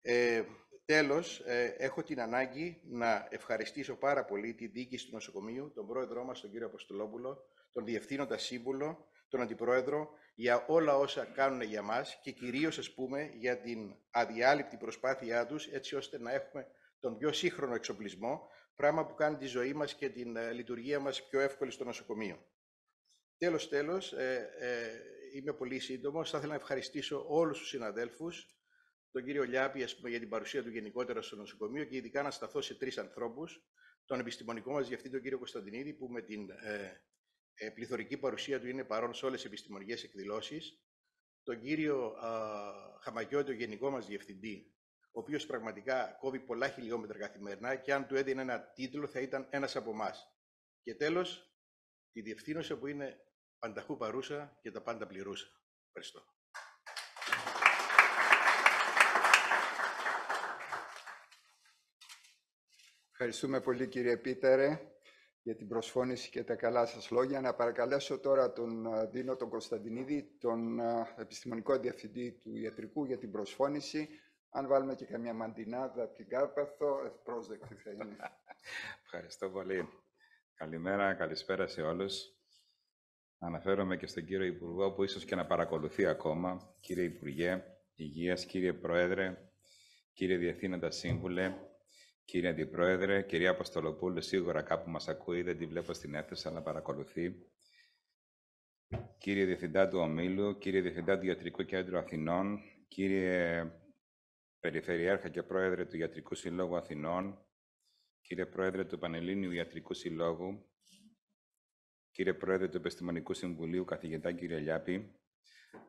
Ε, τέλος, ε, έχω την ανάγκη να ευχαριστήσω πάρα πολύ την διοίκηση του νοσοκομείου, τον πρόεδρό μας, τον κύριο Αποστολόπουλο, τον διευθύνοντα σύμβουλο, τον αντιπρόεδρο, για όλα όσα κάνουν για μας και κυρίως, ας πούμε, για την αδιάλειπτη προσπάθειά τους, έτσι ώστε να έχουμε τον πιο σύγχρονο εξοπλισμό, πράγμα που κάνει τη ζωή μας και την ε, λειτουργία μας πιο εύκολη στο νοσοκομείο. Τέλος, τέλος, ε, ε, είμαι πολύ σύντομος. Θα ήθελα να ευχαριστήσω όλους τους συναδέλφους, τον κύριο Λιάπη ας πούμε, για την παρουσία του γενικότερα στο νοσοκομείο και ειδικά να σταθώ σε τρεις ανθρώπους, τον επιστημονικό μας διευθύντη, τον κύριο Κωνσταντινίδη, που με την ε, ε, πληθωρική παρουσία του είναι παρόν σε όλες τις επιστημονικές εκδηλώσεις, τον κύριο α, Χαμαγιώτη, τον γενικό μας διευθυντή, ο οποίος πραγματικά κόβει πολλά χιλιόμετρα καθημερινά και αν του έδινε ένα τίτλο θα ήταν ένας από εμάς. Και τέλος, τη διευθύνωση που είναι πανταχού παρούσα και τα πάντα πληρούσα. Ευχαριστώ. Ευχαριστούμε πολύ κύριε Πίτερε για την προσφώνηση και τα καλά σας λόγια. Να παρακαλέσω τώρα τον Δίνο τον Κωνσταντινίδη, τον επιστημονικό διευθυντή του ιατρικού για την προσφώνηση. Αν βάλουμε και καμιά μαντινάδα από την Κάρπαθο, ευπρόσδεκτη θα είναι. Ευχαριστώ πολύ. Καλημέρα, καλησπέρα σε όλους. Αναφέρομαι και στον κύριο Υπουργό που ίσως και να παρακολουθεί ακόμα. Κύριε Υπουργέ Υγείας, κύριε Πρόεδρε, κύριε Διευθύνοντα Σύμβουλε, Κύριε Αντιπρόεδρε, κυρία Αποστολοπούλου, σίγουρα κάπου μας ακούει, δεν τη βλέπω στην αίθουσα, αλλά παρακολουθεί. Κύριε Διευθυντά του Ομίλου, κύριε Διευθυντά του Ιατρικού Κέντρου Αθηνών, κύριε Περιφερειάρχα και Πρόεδρε του Ιατρικού Συλλόγου Αθηνών, κύριε Πρόεδρε του Πανελλήνιου Ιατρικού Συλλόγου, κύριε Πρόεδρε του Επιστημονικού Συμβουλίου, καθηγητά κύριε Λιάπη,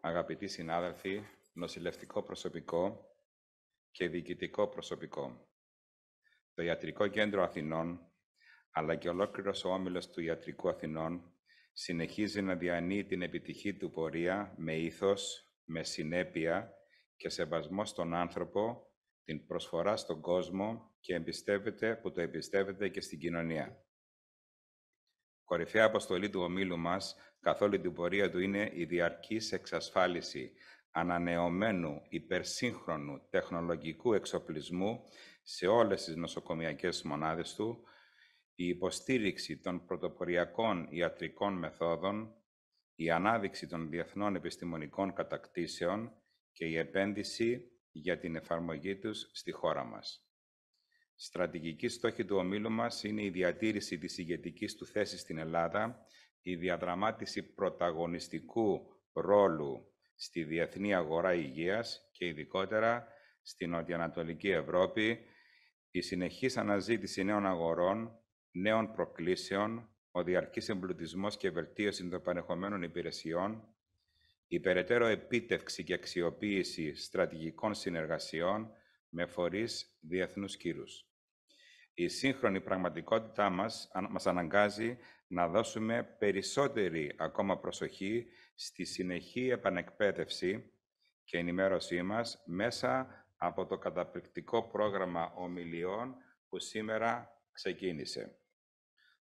αγαπητοί συνάδελφοι, νοσηλευτικό προσωπικό και διοικητικό προσωπικό. Το Ιατρικό Κέντρο Αθηνών, αλλά και ολόκληρος ο Όμιλος του Ιατρικού Αθηνών, συνεχίζει να διανύει την επιτυχή του πορεία με ήθος, με συνέπεια και σεβασμό στον άνθρωπο, την προσφορά στον κόσμο και εμπιστεύεται, που το εμπιστεύεται και στην κοινωνία. Κορυφαία αποστολή του ομίλου μας, καθ' όλη την πορεία του, είναι η διαρκής εξασφάλιση ανανεωμένου υπερσύγχρονου τεχνολογικού εξοπλισμού σε όλες τις νοσοκομιακές μονάδες του, η υποστήριξη των πρωτοποριακών ιατρικών μεθόδων, η ανάδειξη των διεθνών επιστημονικών κατακτήσεων και η επένδυση για την εφαρμογή τους στη χώρα μας. Στρατηγική στόχη του ομίλου μας είναι η διατήρηση της ηγετικής του θέσης στην Ελλάδα, η διαδραμάτιση πρωταγωνιστικού ρόλου στη διεθνή αγορά υγείας και ειδικότερα στην Νοτιοανατολική Ευρώπη, η συνεχής αναζήτηση νέων αγορών, νέων προκλήσεων, ο διαρκής εμπλουτισμός και βελτίωση των παρεχομένων υπηρεσιών, η περαιτέρω επίτευξη και αξιοποίηση στρατηγικών συνεργασιών με φορείς διεθνούς κύρους. Η σύγχρονη πραγματικότητά μας μας αναγκάζει να δώσουμε περισσότερη ακόμα προσοχή στη συνεχή επανεκπαίδευση και ενημέρωσή μας μέσα από το καταπληκτικό πρόγραμμα ομιλιών που σήμερα ξεκίνησε.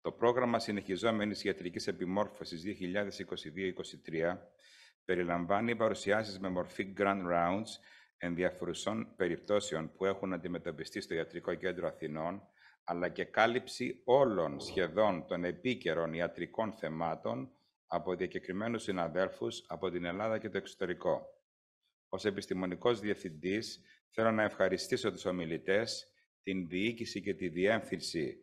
Το πρόγραμμα συνεχιζόμενης ιατρικής επιμόρφωσης 2022-2023 περιλαμβάνει παρουσιάσεις με μορφή Grand Rounds ενδιαφερουσών περιπτώσεων που έχουν αντιμετωπιστεί στο Ιατρικό Κέντρο Αθηνών, αλλά και κάλυψη όλων σχεδόν των επίκαιρων ιατρικών θεμάτων από διακεκριμένους συναδέλφους από την Ελλάδα και το εξωτερικό. Ως επιστημονικός διευθυντής, θέλω να ευχαριστήσω τους ομιλητές, την διοίκηση και τη διεύθυνση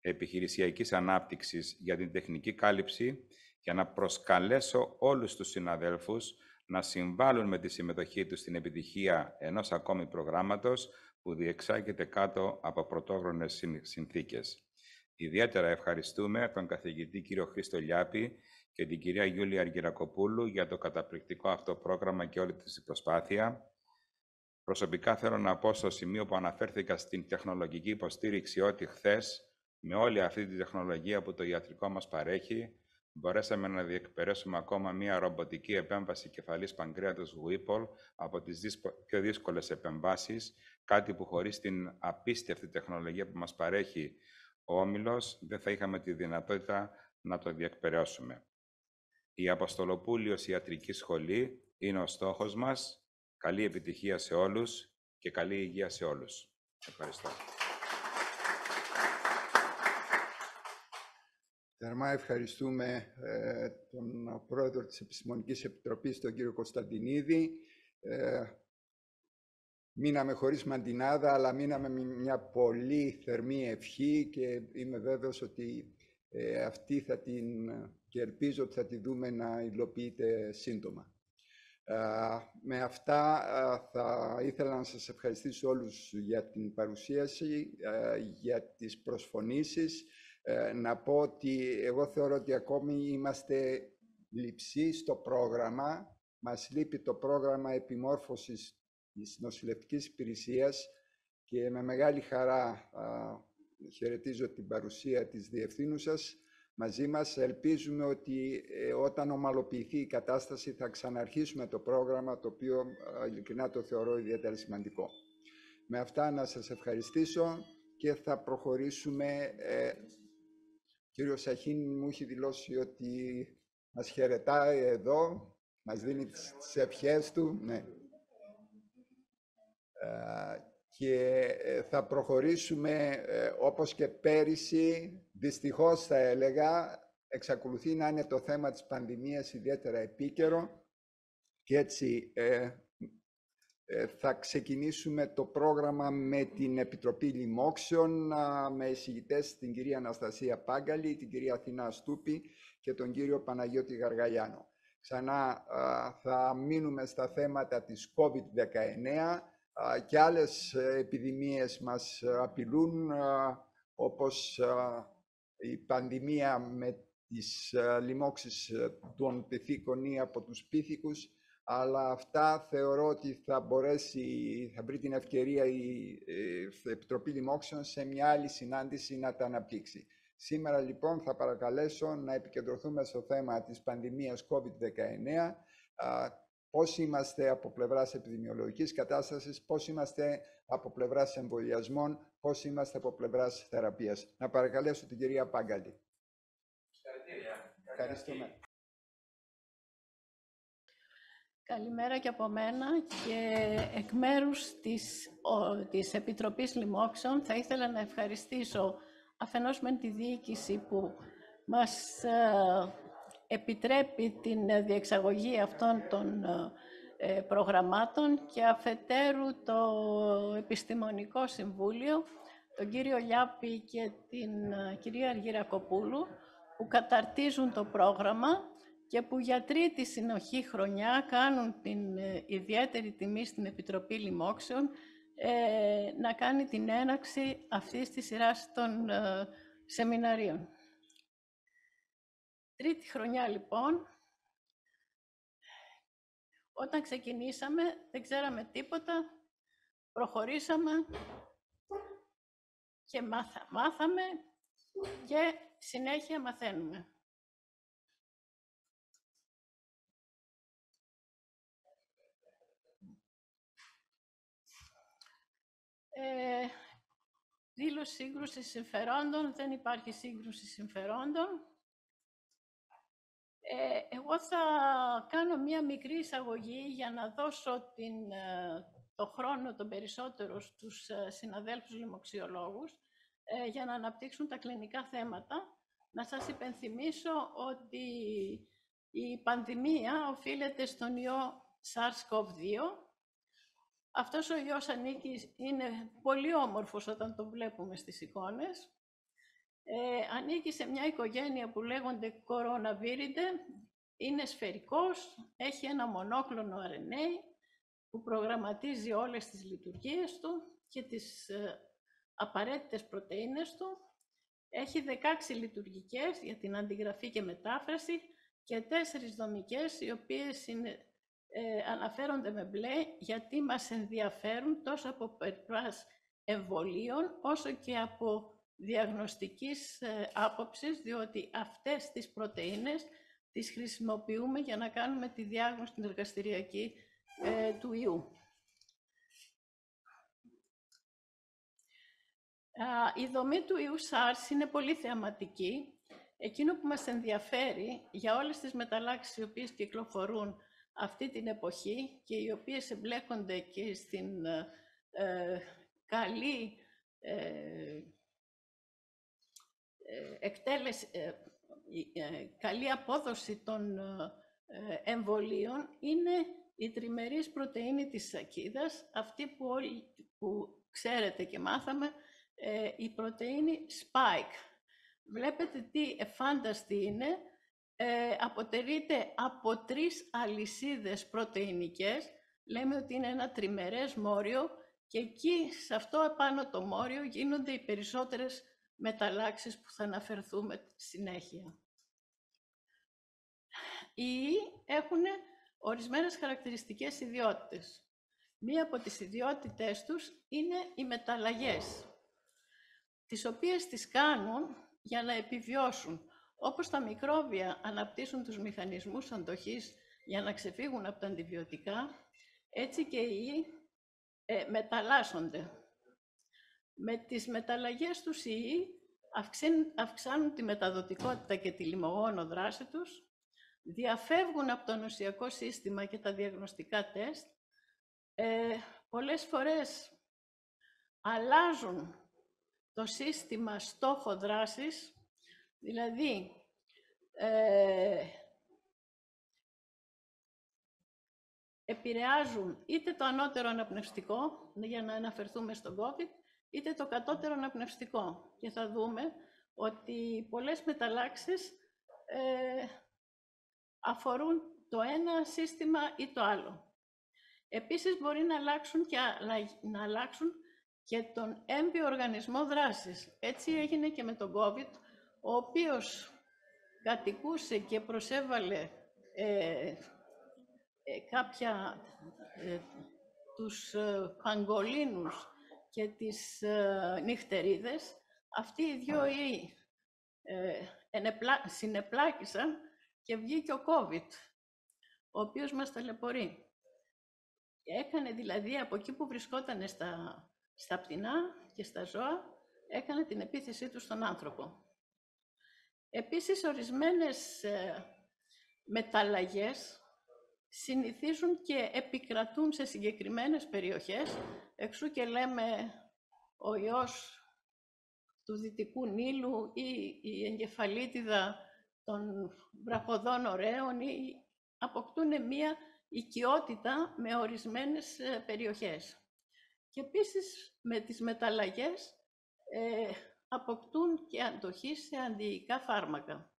επιχειρησιακής ανάπτυξης για την τεχνική κάλυψη για να προσκαλέσω όλους τους συναδέλφους να συμβάλλουν με τη συμμετοχή τους στην επιτυχία ενός ακόμη προγράμματος που διεξάγεται κάτω από πρωτόγρονες συνθήκες. Ιδιαίτερα ευχαριστούμε τον καθηγητή κύριο Χρήστο Λιάπη και την κυρία Γιούλια Αργυρακοπούλου για το καταπληκτικό αυτό πρόγραμμα και όλη της προσπάθεια. Προσωπικά θέλω να πω στο σημείο που αναφέρθηκα στην τεχνολογική υποστήριξη ότι χθες με όλη αυτή τη τεχνολογία που το ιατρικό μας παρέχει, μπορέσαμε να διεκπαιρέσουμε ακόμα μία ρομποτική επέμβαση κεφαλής παγκρέατος Whipple από τις πιο δύσκολες επεμβάσεις, κάτι που χωρίς την απίστευτη τεχνολογία που μας παρέχει ο Όμιλος, δεν θα είχαμε τη δυνατότητα να το διεκπαιρέσουμε. Η Αποστολοπούλιος Ιατρική Σχολή είναι ο στόχος μας. Καλή επιτυχία σε όλους και καλή υγεία σε όλους. Ευχαριστώ. Θερμά ευχαριστούμε ε, τον πρόεδρο της Επιστημονικής Επιτροπής, τον κύριο Κωνσταντινίδη. Ε, μείναμε χωρίς μαντινάδα, αλλά μείναμε με μια πολύ θερμή ευχή και είμαι βέβαιος ότι ε, αυτή θα την και ελπίζω ότι θα τη δούμε να υλοποιείται σύντομα. Με αυτά θα ήθελα να σας ευχαριστήσω όλους για την παρουσίαση, για τις προσφωνήσεις. Ε, να πω ότι εγώ θεωρώ ότι ακόμη είμαστε λειψοί στο πρόγραμμα. Μας λείπει το πρόγραμμα επιμόρφωσης της νοσηλευτικής υπηρεσίας και με μεγάλη χαρά χαιρετίζω την παρουσία της διευθύνουσας μαζί μας. Ελπίζουμε ότι ε, όταν ομαλοποιηθεί η κατάσταση θα ξαναρχίσουμε το πρόγραμμα, το οποίο ειλικρινά το θεωρώ ιδιαίτερα σημαντικό. Με αυτά να σας ευχαριστήσω και θα προχωρήσουμε. Ε, κύριο Σαχίν μου έχει δηλώσει ότι μας χαιρετάει εδώ, μας δίνει τις ευχές του. Ναι. Ε, και ε, θα προχωρήσουμε ε, όπως και πέρυσι, δυστυχώς θα έλεγα, εξακολουθεί να είναι το θέμα της πανδημίας ιδιαίτερα επίκαιρο και έτσι ε, θα ξεκινήσουμε το πρόγραμμα με την Επιτροπή Λοιμόξεων, με εισηγητές την κυρία Αναστασία Πάγκαλη, την κυρία Αθηνά Στούπη και τον κύριο Παναγιώτη Γαργαλιάνο. Ξανά θα μείνουμε στα θέματα της COVID-19, και άλλες ε, επιδημίες μας ε, απειλούν, όπως η πανδημία με τις λοιμώξεις ε, των πυθίκων ή από τους πίθηκους, αλλά αυτά θεωρώ ότι θα μπορέσει, θα βρει την ευκαιρία η Επιτροπή Λοιμόξεων σε μια άλλη συνάντηση να τα αναπτύξει. Σήμερα λοιπόν θα παρακαλέσω να επικεντρωθούμε στο θέμα της πανδημίας COVID-19, πώς είμαστε από πλευράς επιδημιολογικής κατάστασης, πώς είμαστε από πλευράς εμβολιασμών, πώς είμαστε από πλευράς θεραπείας. Να παρακαλέσω την κυρία Πάγκαλη. Ευχαριστούμε. Καλημέρα και από μένα και εκ μέρους της, ο, της Επιτροπής Λοιμόξεων θα ήθελα να ευχαριστήσω αφενός με τη διοίκηση που μας ε, επιτρέπει την διεξαγωγή αυτών των ε, προγραμμάτων και αφετέρου το Επιστημονικό Συμβούλιο, τον κύριο Λιάπη και την ε, κυρία Αργυρακοπούλου, που καταρτίζουν το πρόγραμμα και που για τρίτη συνοχή χρονιά κάνουν την ε, ιδιαίτερη τιμή στην Επιτροπή Λοιμόξεων ε, να κάνει την έναξη αυτής της σειράς των ε, σεμιναρίων. Τρίτη χρονιά λοιπόν, όταν ξεκινήσαμε δεν ξέραμε τίποτα, προχωρήσαμε και μάθα, μάθαμε και συνέχεια μαθαίνουμε. Ε, δήλωση σύγκρουσης συμφερόντων. Δεν υπάρχει σύγκρουση συμφερόντων. Ε, εγώ θα κάνω μία μικρή εισαγωγή για να δώσω την, ε, το χρόνο τον περισσότερο στους ε, συναδέλφους λοιμοξιολόγους ε, για να αναπτύξουν τα κλινικά θέματα. Να σας υπενθυμίσω ότι η πανδημία οφείλεται στον ιό SARS-CoV-2 αυτός ο ιός ανήκει, είναι πολύ όμορφος όταν το βλέπουμε στις εικόνες. Ε, ανήκει σε μια οικογένεια που λέγονται κοροναβίριντε, είναι σφαιρικός, έχει ένα μονόκλονο RNA που προγραμματίζει όλες τις λειτουργίες του και τις ε, απαραίτητες πρωτεΐνες του. Έχει 16 λειτουργικές για την αντιγραφή και μετάφραση και τέσσερις δομικές, οι οποίες είναι ε, αναφέρονται με μπλε γιατί μας ενδιαφέρουν τόσο από περπάς εμβολίων όσο και από διαγνωστικής ε, άποψης, διότι αυτές τις πρωτεΐνες τις χρησιμοποιούμε για να κάνουμε τη διάγνωση την εργαστηριακή ε, του ιού. Η δομή του ιού SARS είναι πολύ θεαματική. Εκείνο που μας ενδιαφέρει για όλες τις μεταλλάξεις οι οποίες κυκλοφορούν αυτή την εποχή και οι οποίες εμπλέκονται και στην ε, ε καλή ε, ε εκτέλεση, ε, καλή απόδοση των εμβολίων είναι η τριμερής πρωτεΐνη της σακίδας, αυτή που όλοι που ξέρετε και μάθαμε, η πρωτεΐνη spike. Βλέπετε τι εφάνταστη είναι, ε, αποτελείται από τρεις αλυσίδες πρωτεϊνικές. Λέμε ότι είναι ένα τριμερές μόριο και εκεί, σε αυτό επάνω το μόριο, γίνονται οι περισσότερες μεταλλάξεις που θα αναφερθούμε συνέχεια. Οι ιοί έχουν ορισμένες χαρακτηριστικές ιδιότητες. Μία από τις ιδιότητες τους είναι οι μεταλλαγές, τις οποίες τις κάνουν για να επιβιώσουν. Όπως τα μικρόβια αναπτύσσουν τους μηχανισμούς αντοχής για να ξεφύγουν από τα αντιβιωτικά, έτσι και οι ιοί ε, μεταλλάσσονται. Με τις μεταλλαγές τους οι ιοί αυξάνουν τη μεταδοτικότητα και τη λιμογόνο δράση τους, διαφεύγουν από το νοσιακό σύστημα και τα διαγνωστικά τεστ, ε, πολλές φορές αλλάζουν το σύστημα στόχο δράσης Δηλαδή, ε, επηρεάζουν είτε το ανώτερο αναπνευστικό, για να αναφερθούμε στον COVID, είτε το κατώτερο αναπνευστικό. Και θα δούμε ότι πολλές μεταλλάξεις ε, αφορούν το ένα σύστημα ή το άλλο. Επίσης μπορεί να αλλάξουν και, να αλλάξουν και τον έμπιο οργανισμό δράσης. Έτσι έγινε και με τον COVID, ο οποίος κατοικούσε και προσέβαλε ε, ε, κάποια ε, τους ε, παγκολίνους και τις ε, νυχτερίδες, αυτοί οι δυο ή συνεπλάκησαν και βγήκε ο COVID, ο οποίος μας ταλαιπωρεί. Έκανε δηλαδή από εκεί που βρισκόταν στα, στα πτηνά και στα ζώα, έκανε την επίθεσή του στον άνθρωπο. Επίσης, ορισμένες ε, μεταλλαγές συνηθίζουν και επικρατούν σε συγκεκριμένες περιοχές, εξού και λέμε ο ιός του Δυτικού Νείλου ή η εγκεφαλίτιδα των βραχοδών ωραίων ή αποκτούν μία οικειότητα με ορισμένες ε, περιοχές. Και επίσης με τις μεταλλαγές ε, αποκτούν και αντοχή σε αντιϊκά φάρμακα.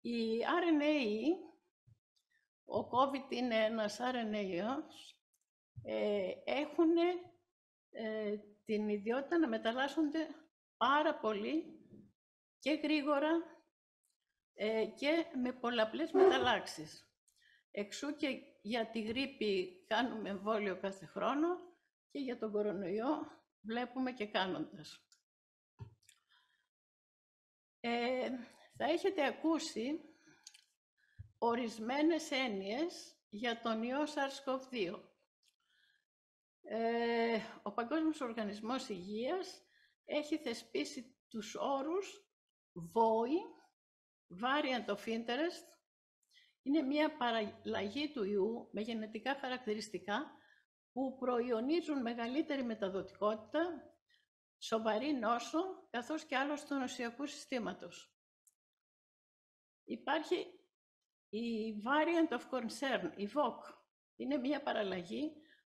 Η RNA, ο COVID είναι ένας RNA, ε, έχουν ε, την ιδιότητα να μεταλλάσσονται πάρα πολύ και γρήγορα ε, και με πολλαπλές μεταλλάξεις. Εξού και για τη γρήπη κάνουμε εμβόλιο κάθε χρόνο και για τον κορονοϊό βλέπουμε και κάνοντας. Ε, θα έχετε ακούσει ορισμένες έννοιες για τον ιό SARS-CoV-2. Ε, ο Παγκόσμιος Οργανισμός Υγείας έχει θεσπίσει τους όρους VOI, Variant of Interest, είναι μια παραλλαγή του ιού με γενετικά χαρακτηριστικά που προϊονίζουν μεγαλύτερη μεταδοτικότητα, σοβαρή νόσο, καθώς και άλλο του νοσιακού συστήματος. Υπάρχει η Variant of Concern, η VOC. Είναι μια παραλλαγή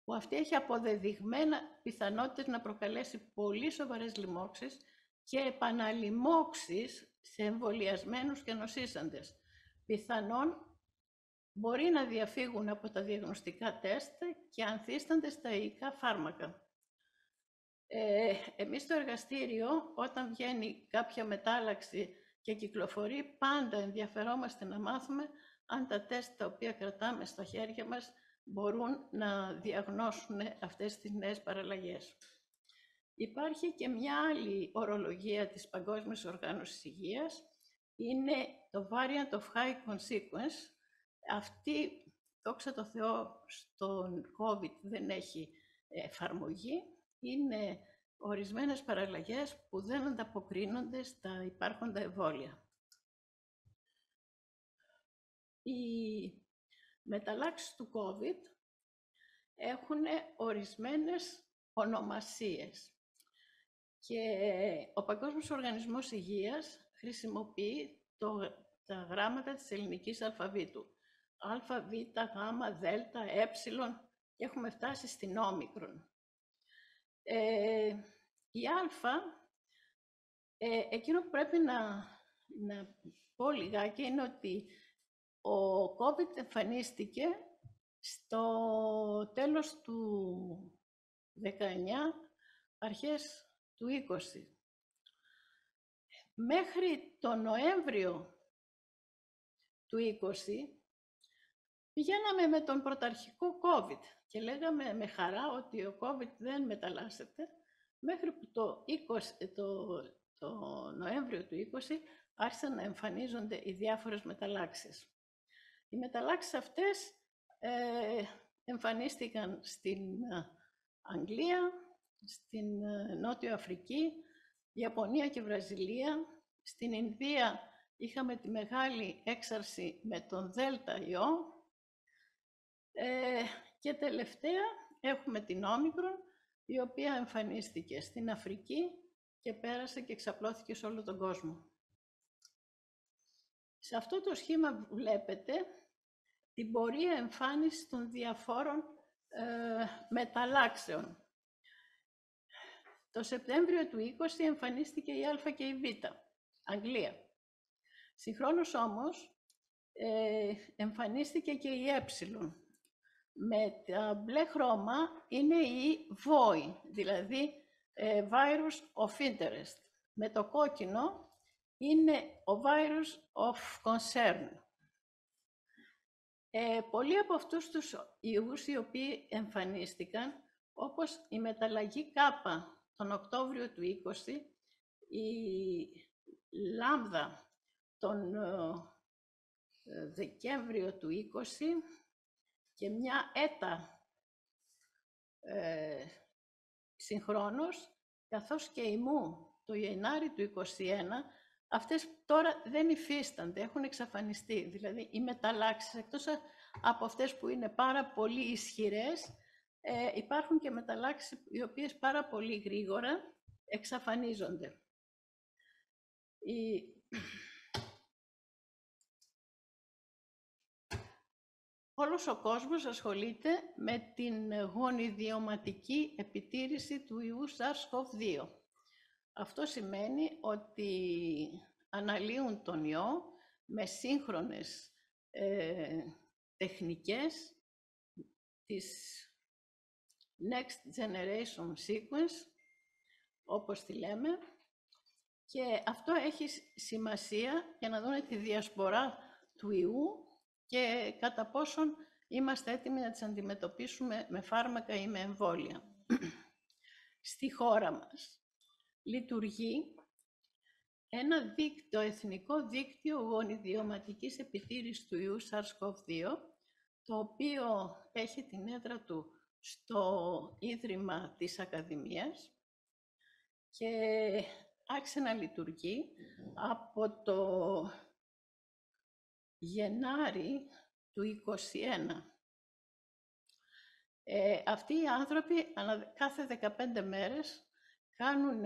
που αυτή έχει αποδεδειγμένα πιθανότητες να προκαλέσει πολύ σοβαρές λοιμώξεις και επαναλοιμώξεις σε εμβολιασμένους και νοσήσαντες. Πιθανόν μπορεί να διαφύγουν από τα διαγνωστικά τεστ και ανθίστανται στα υλικά φάρμακα. Ε, εμείς στο εργαστήριο, όταν βγαίνει κάποια μετάλλαξη και κυκλοφορεί, πάντα ενδιαφερόμαστε να μάθουμε αν τα τεστ τα οποία κρατάμε στα χέρια μας μπορούν να διαγνώσουν αυτές τις νέες παραλλαγές. Υπάρχει και μια άλλη ορολογία της Παγκόσμιας Οργάνωσης Υγείας, είναι το Variant of High Consequence, αυτή, δόξα τω Θεώ, στον COVID δεν έχει εφαρμογή. Είναι ορισμένες παραλλαγές που δεν ανταποκρίνονται στα υπάρχοντα εμβόλια. Οι μεταλλάξεις του COVID έχουν ορισμένες ονομασίες και ο Παγκόσμιος Οργανισμός Υγείας χρησιμοποιεί το, τα γράμματα της ελληνικής αλφαβήτου α, β, γ, δ, ε και έχουμε φτάσει στην όμικρον. Ε, η α, ε, εκείνο που πρέπει να, να πω λιγάκι είναι ότι ο COVID εμφανίστηκε στο τέλος του 19, αρχές του 20. Μέχρι το Νοέμβριο του 20, Πηγαίναμε με τον πρωταρχικό COVID και λέγαμε με χαρά ότι ο COVID δεν μεταλλάσσεται, μέχρι που το, 20, το, το Νοέμβριο του 20 άρχισαν να εμφανίζονται οι διάφορες μεταλλάξεις. Οι μεταλλάξεις αυτές ε, εμφανίστηκαν στην ε, Αγγλία, στην ε, Νότιο Αφρική, Ιαπωνία και Βραζιλία. Στην Ινδία είχαμε τη μεγάλη έξαρση με τον Δέλτα ιό, ε, και τελευταία έχουμε την Όμικρον, η οποία εμφανίστηκε στην Αφρική και πέρασε και εξαπλώθηκε σε όλο τον κόσμο. Σε αυτό το σχήμα βλέπετε την πορεία εμφάνισης των διαφόρων ε, μεταλλάξεων. Το Σεπτέμβριο του 20 εμφανίστηκε η Α και η Β, Αγγλία. Συγχρόνως όμως ε, εμφανίστηκε και η Ε, με τα μπλε χρώμα είναι η VOI, δηλαδή ε, Virus of Interest. Με το κόκκινο είναι ο Virus of Concern. Ε, πολλοί από αυτούς τους ιούς οι οποίοι εμφανίστηκαν, όπως η μεταλλαγή ΚΑΠΑ τον Οκτώβριο του 20, η Λάμδα τον ε, Δεκέμβριο του 20, και μια έτα ε, συγχρόνως, καθώς και η μου το Γενάρη του 2021, αυτές τώρα δεν υφίστανται, έχουν εξαφανιστεί. Δηλαδή, οι μεταλλάξεις, εκτός από αυτές που είναι πάρα πολύ ισχυρές. Ε, υπάρχουν και μεταλλάξεις οι οποίες πάρα πολύ γρήγορα εξαφανίζονται. Η... Όλος ο κόσμος ασχολείται με την γονιδιωματική επιτήρηση του ιού SARS-CoV-2. Αυτό σημαίνει ότι αναλύουν τον ιό με σύγχρονες ε, τεχνικές της Next Generation Sequence, όπως τη λέμε, και αυτό έχει σημασία για να δούμε τη διασπορά του ιού και κατά πόσον είμαστε έτοιμοι να τις αντιμετωπίσουμε με φάρμακα ή με εμβόλια. Στη χώρα μας λειτουργεί ένα δίκτυο, εθνικό δίκτυο γονιδιωματικής επιτήρησης του ιού SARS-CoV-2, το οποίο έχει την έδρα του στο Ίδρυμα της Ακαδημίας και άρχισε να λειτουργεί από το Γενάρη του 2021. Ε, αυτοί οι άνθρωποι κάθε 15 μέρες κάνουν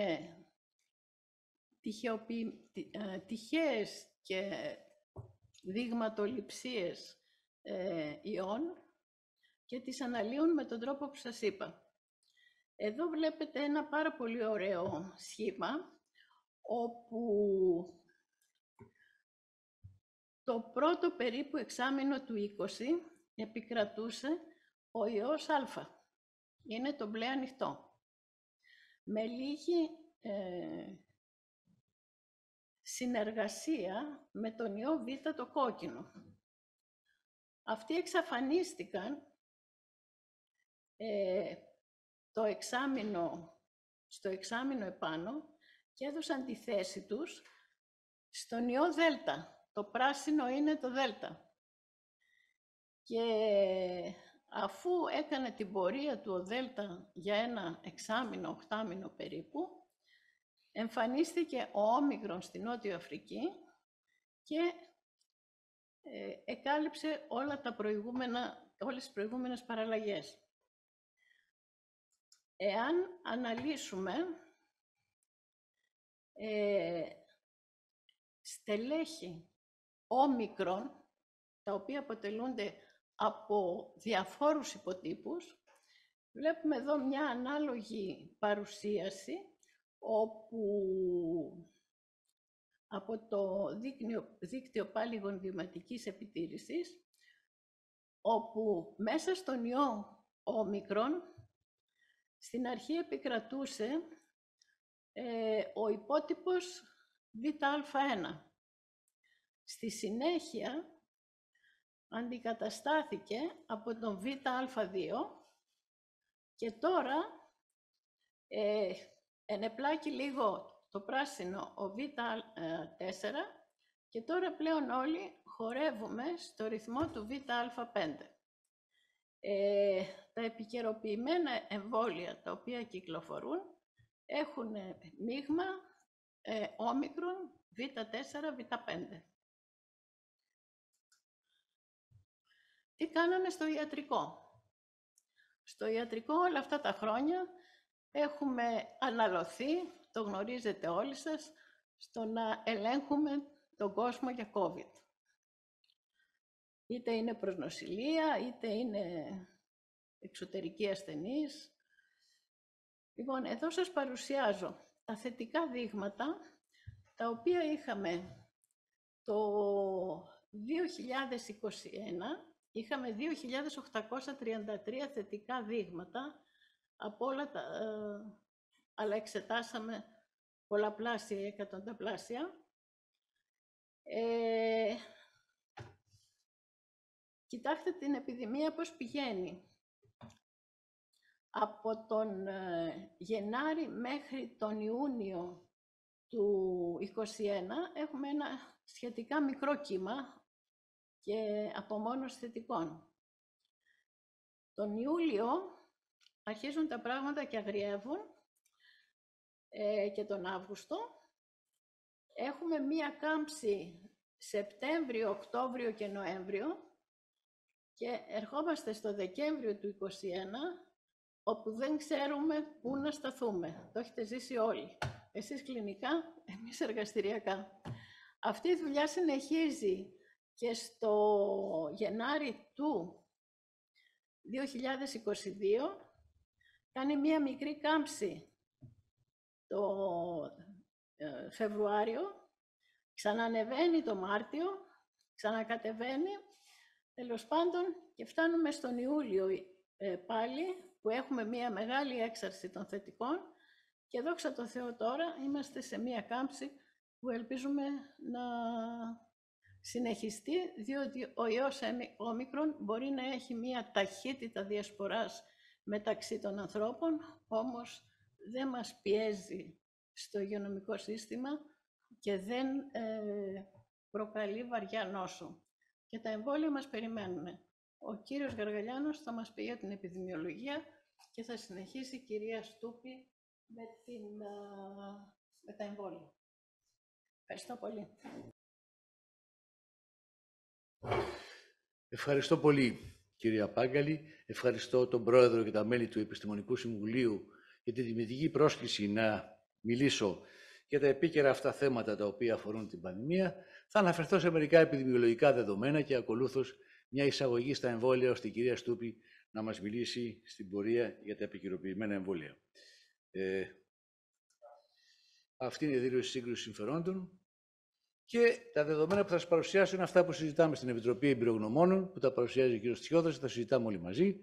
τυχαίες και δείγματοληψίες ε, ιών και τις αναλύουν με τον τρόπο που σας είπα. Εδώ βλέπετε ένα πάρα πολύ ωραίο σχήμα, όπου το πρώτο περίπου εξάμεινο του 20 επικρατούσε ο ιός Α. Είναι το μπλε ανοιχτό. Με λίγη ε, συνεργασία με τον ιό Β το κόκκινο. Αυτοί εξαφανίστηκαν ε, το εξάμεινο, στο εξάμεινο επάνω και έδωσαν τη θέση τους στον ιό Δέλτα. Το πράσινο είναι το Δέλτα. Και αφού έκανε την πορεία του ο Δέλτα για ένα εξάμεινο, οχτάμινο περίπου, εμφανίστηκε ο Όμικρον στη Νότιο Αφρική και ε, εκάλυψε όλα τα προηγούμενα, όλες τις προηγούμενες παραλλαγές. Εάν αναλύσουμε ε, στελέχη όμικρον, τα οποία αποτελούνται από διαφόρους υποτύπους, βλέπουμε εδώ μια ανάλογη παρουσίαση, όπου από το δίκτυο, δίκτυο πάλι γονδιωματικής επιτήρησης, όπου μέσα στον ιό όμικρον στην αρχή επικρατούσε ε, ο υπότυπος Βα1. Στη συνέχεια αντικαταστάθηκε από τον Βα2 και τώρα ε, ενεπλάκει λίγο το πράσινο ο Β4 και τώρα πλέον όλοι χορεύουμε στο ρυθμό του Βα5. Ε, τα επικαιροποιημένα εμβόλια τα οποία κυκλοφορούν έχουν μείγμα ε, όμικρον Β4, Β5. Τι κάναμε στο ιατρικό; Στο ιατρικό όλα αυτά τα χρόνια έχουμε αναλωθεί, το γνωρίζετε όλοι σας, στο να ελέγχουμε τον κόσμο για COVID. Είτε είναι προσνοσηλεία, είτε είναι εξωτερική ασθενής. Λοιπόν, εδώ σας παρουσιάζω τα θετικά δείγματα, τα οποία είχαμε το 2021, είχαμε 2.833 θετικά δείγματα από όλα τα, ε, αλλά εξετάσαμε πολλαπλάσια ή εκατονταπλάσια. Ε, κοιτάξτε την επιδημία πώς πηγαίνει από τον ε, Γενάρη μέχρι τον Ιούνιο του 2021 έχουμε ένα σχετικά μικρό κύμα και απομόνωση θετικών. Τον Ιούλιο αρχίζουν τα πράγματα και αγριεύουν ε, και τον Αύγουστο. Έχουμε μία κάμψη Σεπτέμβριο, Οκτώβριο και Νοέμβριο Και ερχόμαστε στο Δεκέμβριο του 2021, όπου δεν ξέρουμε πού να σταθούμε. Το έχετε ζήσει όλοι. Εσείς κλινικά, εμείς εργαστηριακά. Αυτή η δουλειά συνεχίζει και στο Γενάρη του 2022 κάνει μία μικρή κάμψη το ε, Φεβρουάριο, ξανανεβαίνει το Μάρτιο, ξανακατεβαίνει, τέλος πάντων και φτάνουμε στον Ιούλιο ε, πάλι που έχουμε μία μεγάλη έξαρση των θετικών και δόξα τω Θεώ τώρα είμαστε σε μία κάμψη που ελπίζουμε να συνεχιστεί, διότι ο ιός όμικρον μπορεί να έχει μία ταχύτητα διασποράς μεταξύ των ανθρώπων, όμως δεν μας πιέζει στο υγειονομικό σύστημα και δεν ε, προκαλεί βαριά νόσο. Και τα εμβόλια μας περιμένουν. Ο κύριος Γαργαλιάνος θα μας πει για την επιδημιολογία και θα συνεχίσει η κυρία Στούπη με, την, με τα εμβόλια. Ευχαριστώ πολύ. Ευχαριστώ πολύ, κυρία Πάγκαλη. Ευχαριστώ τον Πρόεδρο και τα μέλη του Επιστημονικού Συμβουλίου για τη δημιουργική πρόσκληση να μιλήσω για τα επίκαιρα αυτά θέματα τα οποία αφορούν την πανδημία. Θα αναφερθώ σε μερικά επιδημιολογικά δεδομένα και ακολούθως μια εισαγωγή στα εμβόλια ώστε η κυρία Στούπη να μας μιλήσει στην πορεία για τα επικαιροποιημένα εμβόλια. Ε, αυτή είναι η δήλωση σύγκρουσης συμφερόντων. Και τα δεδομένα που θα σας παρουσιάσω είναι αυτά που συζητάμε στην Επιτροπή Εμπειρογνωμόνων, που τα παρουσιάζει ο κ. Τσιόδρας και τα συζητάμε όλοι μαζί.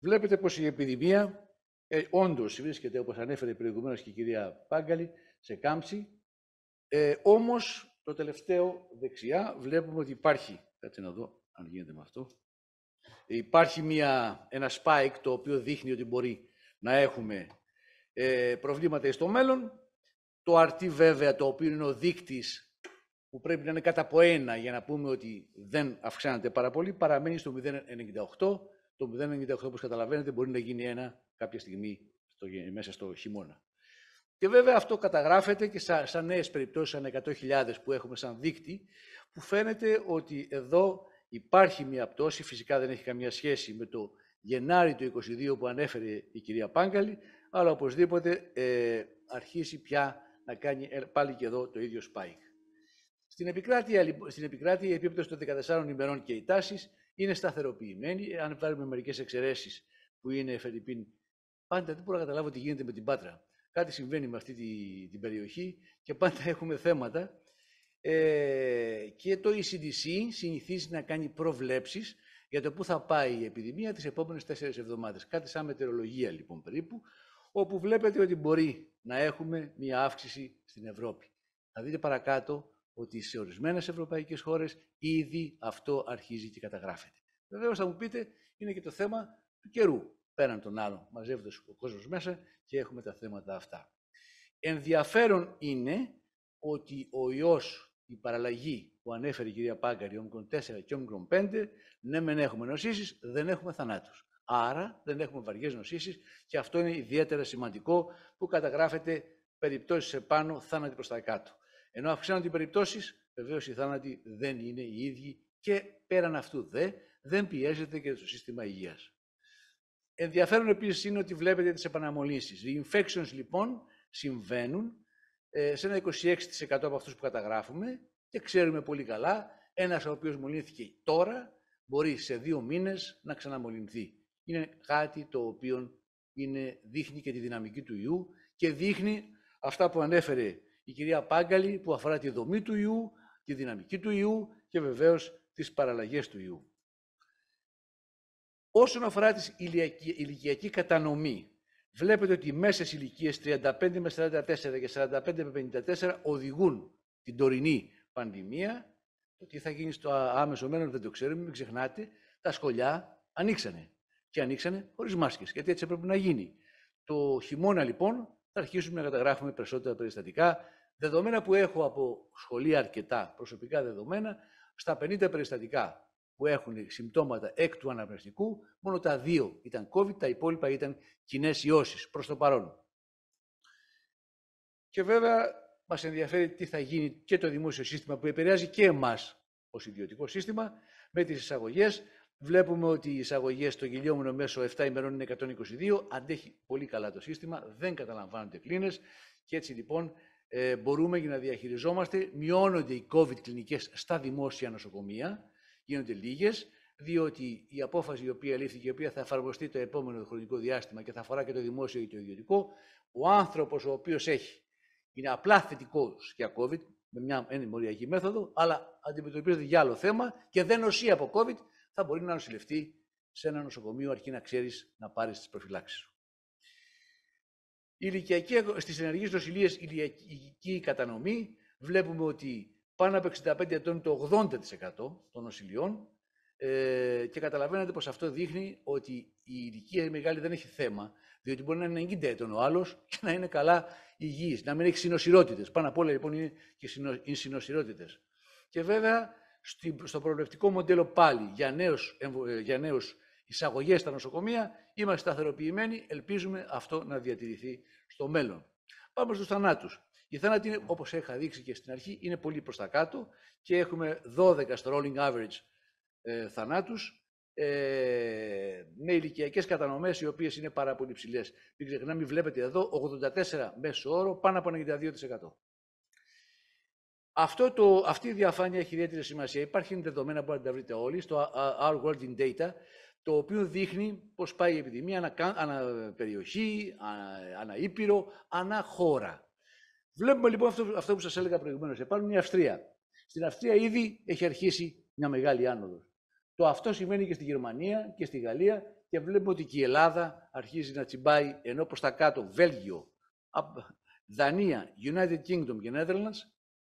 Βλέπετε πως η επιδημία ε, όντως βρίσκεται, όπως ανέφερε προηγουμένως και η κυρία Πάγκαλη, σε κάμψη. Ε, Όμως, το τελευταίο δεξιά βλέπουμε ότι υπάρχει. Κάτσε να δω αν γίνεται με αυτό. Υπάρχει μια, ένα spike το οποίο δείχνει ότι μπορεί να έχουμε ε, προβλήματα στο μέλλον. Το RT βέβαια, το οποίο είναι ο δείκτης που πρέπει να είναι κατά από ένα για να πούμε ότι δεν αυξάνεται πάρα πολύ, παραμένει στο 0,98. Το 0,98, όπως καταλαβαίνετε, μπορεί να γίνει ένα κάποια στιγμή στο, μέσα στο χειμώνα. Και βέβαια αυτό καταγράφεται και σαν, σαν νέες περιπτώσεις, σαν 100.000 που έχουμε σαν δείκτη, που φαίνεται ότι εδώ υπάρχει μια πτώση, φυσικά δεν έχει καμία σχέση με το Γενάρη του 2022 που ανέφερε η κυρία Πάγκαλη, αλλά οπωσδήποτε ε, αρχίσει πια να κάνει ε, πάλι και εδώ το ίδιο spike. Στην επικράτεια, στην επικράτεια η επίπτωση των 14 ημερών και οι τάσεις είναι σταθεροποιημένη. Αν βάλουμε μερικές εξαιρέσεις που είναι Φερρυπίν, πάντα δεν μπορώ να καταλάβω τι γίνεται με την Πάτρα. Κάτι συμβαίνει με αυτή τη, την περιοχή και πάντα έχουμε θέματα. Ε, και το ECDC συνηθίζει να κάνει προβλέψεις για το πού θα πάει η επιδημία τις επόμενες τέσσερις εβδομάδες. Κάτι σαν μετεωρολογία λοιπόν περίπου, όπου βλέπετε ότι μπορεί να έχουμε μια αύξηση στην Ευρώπη. Θα δείτε παρακάτω ότι σε ορισμένες ευρωπαϊκές χώρες ήδη αυτό αρχίζει και καταγράφεται. Βεβαίως θα μου πείτε, είναι και το θέμα του καιρού. Πέραν των άλλων, μαζεύεται ο κόσμος μέσα και έχουμε τα θέματα αυτά. Ενδιαφέρον είναι ότι ο ιός, η παραλλαγή που ανέφερε η κυρία Πάγκαρη, όμικρον 4 και όμικρον 5, ναι μεν έχουμε νοσήσεις, δεν έχουμε θανάτους. Άρα δεν έχουμε βαριές νοσήσεις και αυτό είναι ιδιαίτερα σημαντικό που καταγράφεται περιπτώσεις επάνω, θάνατοι προς τα κάτω. Ενώ αυξάνονται οι περιπτώσεις, βεβαίως οι θάνατοι δεν είναι οι ίδιοι και πέραν αυτού δε, δεν πιέζεται και το σύστημα υγείας. Ενδιαφέρον επίσης είναι ότι βλέπετε τις επαναμολύσεις. Οι infections λοιπόν συμβαίνουν ε, σε ένα 26% από αυτούς που καταγράφουμε και ξέρουμε πολύ καλά, ένας ο οποίος μολύνθηκε τώρα μπορεί σε δύο μήνες να ξαναμολυνθεί. Είναι κάτι το οποίο είναι, δείχνει και τη δυναμική του ιού και δείχνει αυτά που ανέφερε η κυρία Πάγκαλη που αφορά τη δομή του ιού, τη δυναμική του ιού και βεβαίως τις παραλλαγές του ιού. Όσον αφορά τη ηλικιακή κατανομή, βλέπετε ότι οι μέσες ηλικίες 35 με 44 και 45 με 54 οδηγούν την τωρινή πανδημία. Το τι θα γίνει στο άμεσο μέλλον δεν το ξέρουμε, μην ξεχνάτε, τα σχολιά ανοίξανε. Και ανοίξανε χωρίς μάσκες, γιατί έτσι έπρεπε να γίνει. Το χειμώνα λοιπόν θα αρχίσουμε να καταγράφουμε περισσότερα περιστατικά Δεδομένα που έχω από σχολεία αρκετά προσωπικά δεδομένα, στα 50 περιστατικά που έχουν συμπτώματα εκ του αναπνευστικού, μόνο τα δύο ήταν COVID, τα υπόλοιπα ήταν κοινές ιώσεις προς το παρόν. Και βέβαια μας ενδιαφέρει τι θα γίνει και το δημόσιο σύστημα που επηρεάζει και εμάς ως ιδιωτικό σύστημα με τις εισαγωγές Βλέπουμε ότι οι εισαγωγές στο γυλιόμενο μέσο 7 ημερών είναι 122. Αντέχει πολύ καλά το σύστημα, δεν καταλαμβάνονται κλίνες. Και έτσι λοιπόν ε, μπορούμε για να διαχειριζόμαστε. Μειώνονται οι COVID κλινικές στα δημόσια νοσοκομεία, γίνονται λίγες, διότι η απόφαση η οποία λήφθηκε, η οποία θα εφαρμοστεί το επόμενο χρονικό διάστημα και θα αφορά και το δημόσιο και το ιδιωτικό, ο άνθρωπος ο οποίος έχει, είναι απλά θετικός για COVID, με μια ενημοριακή μέθοδο, αλλά αντιμετωπίζεται για άλλο θέμα και δεν νοσεί από COVID, θα μπορεί να νοσηλευτεί σε ένα νοσοκομείο αρκεί να ξέρεις να πάρεις τις προφυλάξεις σου. Η ηλικιακή, στις ενεργείς νοσηλίες ηλικιακή κατανομή βλέπουμε ότι πάνω από 65 ετών το 80% των νοσηλιών ε, και καταλαβαίνετε πως αυτό δείχνει ότι η ηλικία μεγάλη δεν έχει θέμα, διότι μπορεί να είναι 90 ετών ο άλλος και να είναι καλά υγιής, να μην έχει συνοσυρότητες. Πάνω απ' όλα λοιπόν είναι και οι συνοσυρότητες. Και βέβαια στο προβλεπτικό μοντέλο πάλι για νέους, ε, για νέους εισαγωγές στα νοσοκομεία είμαστε σταθεροποιημένοι, ελπίζουμε αυτό να διατηρηθεί στο μέλλον. Πάμε στους θανάτους. Οι θάνατοι, είναι, όπως είχα δείξει και στην αρχή, είναι πολύ προς τα κάτω και έχουμε 12 στο rolling average ε, θανάτους ε, με ηλικιακές κατανομές οι οποίες είναι πάρα πολύ ψηλές. Μην ξεχνάμε, βλέπετε εδώ, 84 μέσο όρο, πάνω από 92%. Αυτό το, αυτή η διαφάνεια έχει ιδιαίτερη σημασία. Υπάρχουν δεδομένα που να τα βρείτε όλοι στο Our World in Data, το οποίο δείχνει πώς πάει η επιδημία ανά, ανά περιοχή, ανά, ανά ήπειρο, ανά χώρα. Βλέπουμε λοιπόν αυτό, αυτό που σας έλεγα προηγουμένως. Επάνω η Αυστρία. Στην Αυστρία ήδη έχει αρχίσει μια μεγάλη άνοδος. Το αυτό σημαίνει και στη Γερμανία και στη Γαλλία και βλέπουμε ότι και η Ελλάδα αρχίζει να τσιμπάει ενώ προς τα κάτω Βέλγιο, Δανία, United Kingdom και Netherlands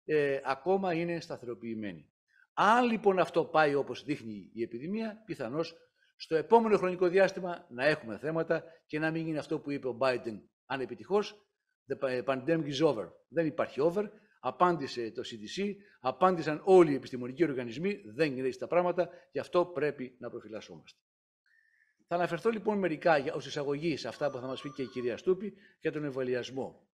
ε, ακόμα είναι σταθεροποιημένοι. Αν λοιπόν αυτό πάει όπως δείχνει η επιδημία, πιθανώς στο επόμενο χρονικό διάστημα να έχουμε θέματα και να μην είναι αυτό που είπε ο Biden ανεπιτυχώς, the pandemic is over. Δεν υπάρχει over, απάντησε το CDC, απάντησαν όλοι οι επιστημονικοί οργανισμοί, δεν είναι έτσι τα πράγματα, γι' αυτό πρέπει να προφυλασσόμαστε. Θα αναφερθώ λοιπόν μερικά ως εισαγωγή σε αυτά που θα μας πει και η κυρία Στούπη για τον εμβολιασμό.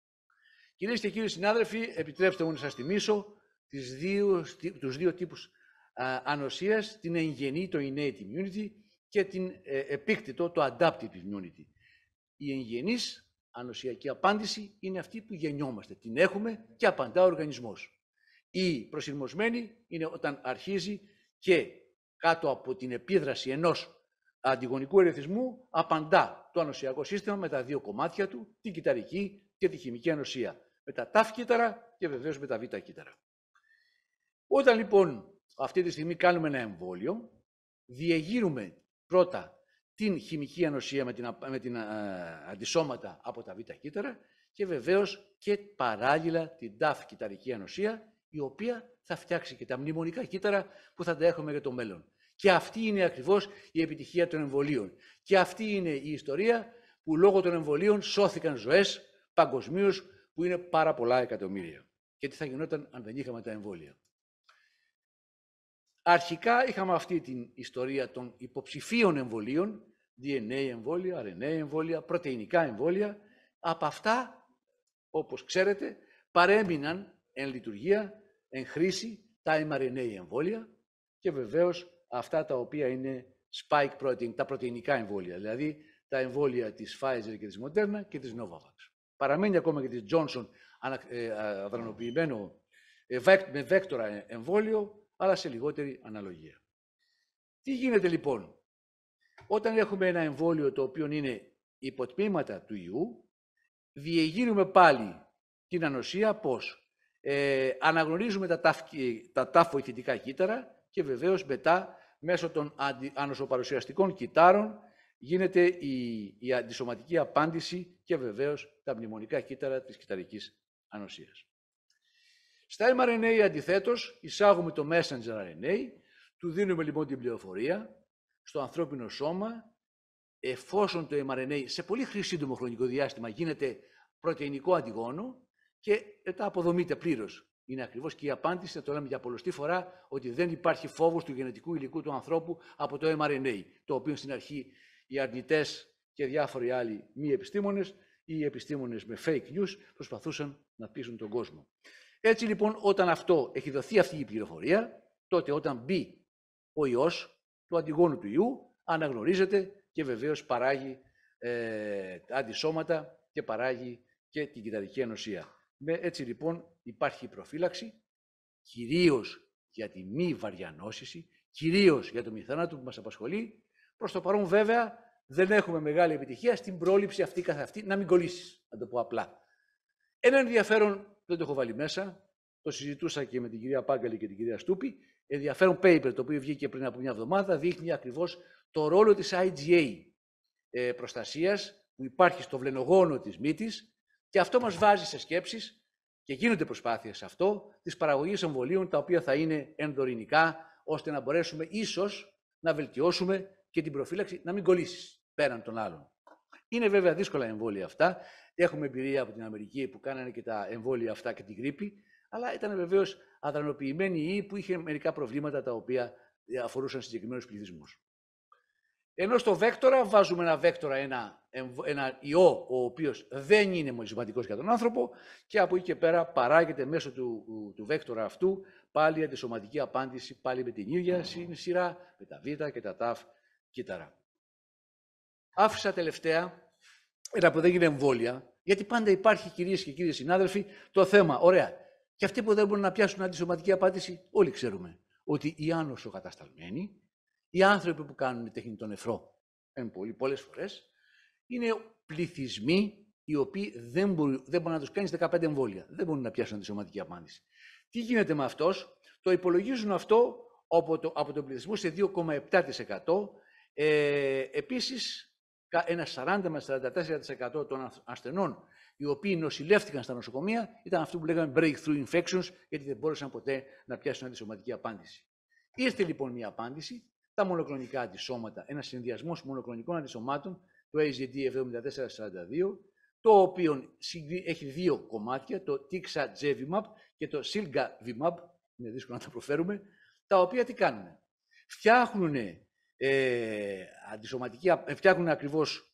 Κυρίες και κύριοι συνάδελφοι, επιτρέψτε μου να σας θυμίσω τις δύο, τους δύο τύπους ανοσίας, την εγγενή, το innate immunity και την ε, επίκτητο, το adaptive immunity. Η εγγενής ανοσιακή απάντηση είναι αυτή που γεννιόμαστε. Την έχουμε και απαντά ο οργανισμός. Η προσυρμοσμένη είναι όταν αρχίζει και κάτω από την επίδραση ενός αντιγονικού ερεθισμού απαντά το ανοσιακό σύστημα με τα δύο κομμάτια του, την κυταρική και τη χημική ανοσία. Με τα τάφ κύτταρα και βεβαίως με τα β κύτταρα. Όταν λοιπόν αυτή τη στιγμή κάνουμε ένα εμβόλιο, διεγείρουμε πρώτα την χημική ανοσία με την, με την αντισώματα από τα β κύτταρα και βεβαίως και παράλληλα την τάφ κυταρική ανοσία, η οποία θα φτιάξει και τα μνημονικά κύτταρα που θα τα έχουμε για το μέλλον. Και αυτή είναι ακριβώς η επιτυχία των εμβολίων. Και αυτή είναι η ιστορία που λόγω των εμβολίων σώθηκαν ζωές παγκοσμίως που είναι πάρα πολλά εκατομμύρια. Και τι θα γινόταν αν δεν είχαμε τα εμβόλια. Αρχικά είχαμε αυτή την ιστορία των υποψηφίων εμβολίων, DNA εμβόλια, RNA εμβόλια, πρωτεϊνικά εμβόλια. Από αυτά, όπως ξέρετε, παρέμειναν εν λειτουργία, εν χρήση, τα mRNA εμβόλια και βεβαίως αυτά τα οποία είναι spike protein, τα πρωτεϊνικά εμβόλια, δηλαδή τα εμβόλια της Pfizer και της Moderna και της Novavax. Παραμένει ακόμα και της Johnson ε, αδρανοποιημένο ε, με βέκτορα εμβόλιο, αλλά σε λιγότερη αναλογία. Τι γίνεται λοιπόν, όταν έχουμε ένα εμβόλιο το οποίο είναι υποτμήματα του ιού, διεγείρουμε πάλι την ανοσία πώς; Ε, αναγνωρίζουμε τα, ταφ, τα τάφο κύτταρα και βεβαίως μετά μέσω των ανοσοπαρουσιαστικών κυτάρων γίνεται η, η αντισωματική απάντηση και βεβαίως τα μνημονικά κύτταρα της κυταρικής ανοσίας. Στα mRNA αντιθέτως εισάγουμε το messenger RNA, του δίνουμε λοιπόν την πληροφορία στο ανθρώπινο σώμα, εφόσον το mRNA σε πολύ σύντομο χρονικό διάστημα γίνεται πρωτεϊνικό αντιγόνο και μετά αποδομείται πλήρως. Είναι ακριβώς και η απάντηση, να το λέμε για πολλωστή φορά, ότι δεν υπάρχει φόβος του γενετικού υλικού του ανθρώπου από το mRNA, το οποίο στην αρχή οι αρνητές και διάφοροι άλλοι μη επιστήμονες ή οι επιστήμονες με fake news προσπαθούσαν να πείσουν τον κόσμο. Έτσι λοιπόν όταν αυτό έχει δοθεί αυτή η πληροφορία, τότε όταν μπει ο ιός, του αντιγόνου του ιού, αναγνωρίζεται και βεβαίως παράγει ε, αντισώματα και παράγει και την κυταρική ενωσία. Με, έτσι λοιπόν υπάρχει προφύλαξη, κυρίως για τη μη βαριά νόσηση, κυρίως για το μη θάνατο που μας απασχολεί. Προς το παρόν βέβαια δεν έχουμε μεγάλη επιτυχία στην πρόληψη αυτή καθ' αυτή να μην κολλήσεις, να το πω απλά. Ένα ενδιαφέρον, δεν το έχω βάλει μέσα, το συζητούσα και με την κυρία Πάγκαλη και την κυρία Στούπη, ενδιαφέρον paper το οποίο βγήκε πριν από μια εβδομάδα, δείχνει ακριβώς το ρόλο της IgA ε, προστασίας που υπάρχει στο βλενογόνο της μύτης και αυτό μας βάζει σε σκέψεις και γίνονται προσπάθειες σε αυτό, της παραγωγής εμβολίων τα οποία θα είναι ενδορυνικά, ώστε να μπορέσουμε ίσως να βελτιώσουμε και την προφύλαξη να μην κολλήσεις πέραν των άλλων. Είναι βέβαια δύσκολα εμβόλια αυτά. Έχουμε εμπειρία από την Αμερική που κάνανε και τα εμβόλια αυτά και την γρήπη, αλλά ήταν βεβαίως αδρανοποιημένοι ή που είχε μερικά προβλήματα τα οποία αφορούσαν συγκεκριμένους πληθυσμούς. Ενώ στο βέκτορα βάζουμε ένα βέκτορα, ένα, ένα ιό, ο οποίος δεν είναι μολυσματικός για τον άνθρωπο και από εκεί και πέρα παράγεται μέσω του, του βέκτορα αυτού πάλι αντισωματική απάντηση, πάλι με την ίδια σειρά, με τα β και τα ταφ κύτταρα. Άφησα τελευταία, ένα που δεν γίνει εμβόλια, γιατί πάντα υπάρχει, κυρίες και κύριοι συνάδελφοι, το θέμα. Ωραία. Και αυτοί που δεν μπορούν να πιάσουν αντισωματική απάντηση, όλοι ξέρουμε ότι οι άνοσο κατασταλμένοι, οι άνθρωποι που κάνουν τέχνη των νεφρό, πολύ, πολλές φορές, είναι πληθυσμοί οι οποίοι δεν μπορούν, δεν μπορεί να τους κάνεις 15 εμβόλια. Δεν μπορούν να πιάσουν αντισωματική απάντηση. Τι γίνεται με αυτός, το υπολογίζουν αυτό από, το, από τον πληθυσμό σε 2,7%. Ε, επίσης, ένα 40 με 44% των ασθενών οι οποίοι νοσηλεύτηκαν στα νοσοκομεία ήταν αυτοί που λέγαμε breakthrough infections, γιατί δεν μπόρεσαν ποτέ να πιάσουν αντισωματική απάντηση. Ήρθε λοιπόν μια απάντηση, τα μονοκλονικά αντισώματα, ένας συνδυασμός μονοκλονικών αντισωμάτων, το AZD 7442, το οποίο έχει δύο κομμάτια, το Tixagevimab και το Silgavimab, είναι δύσκολο να τα προφέρουμε, τα οποία τι κάνουν. Φτιάχνουν ε, αντισωματική, ε, φτιάχνουν ακριβώς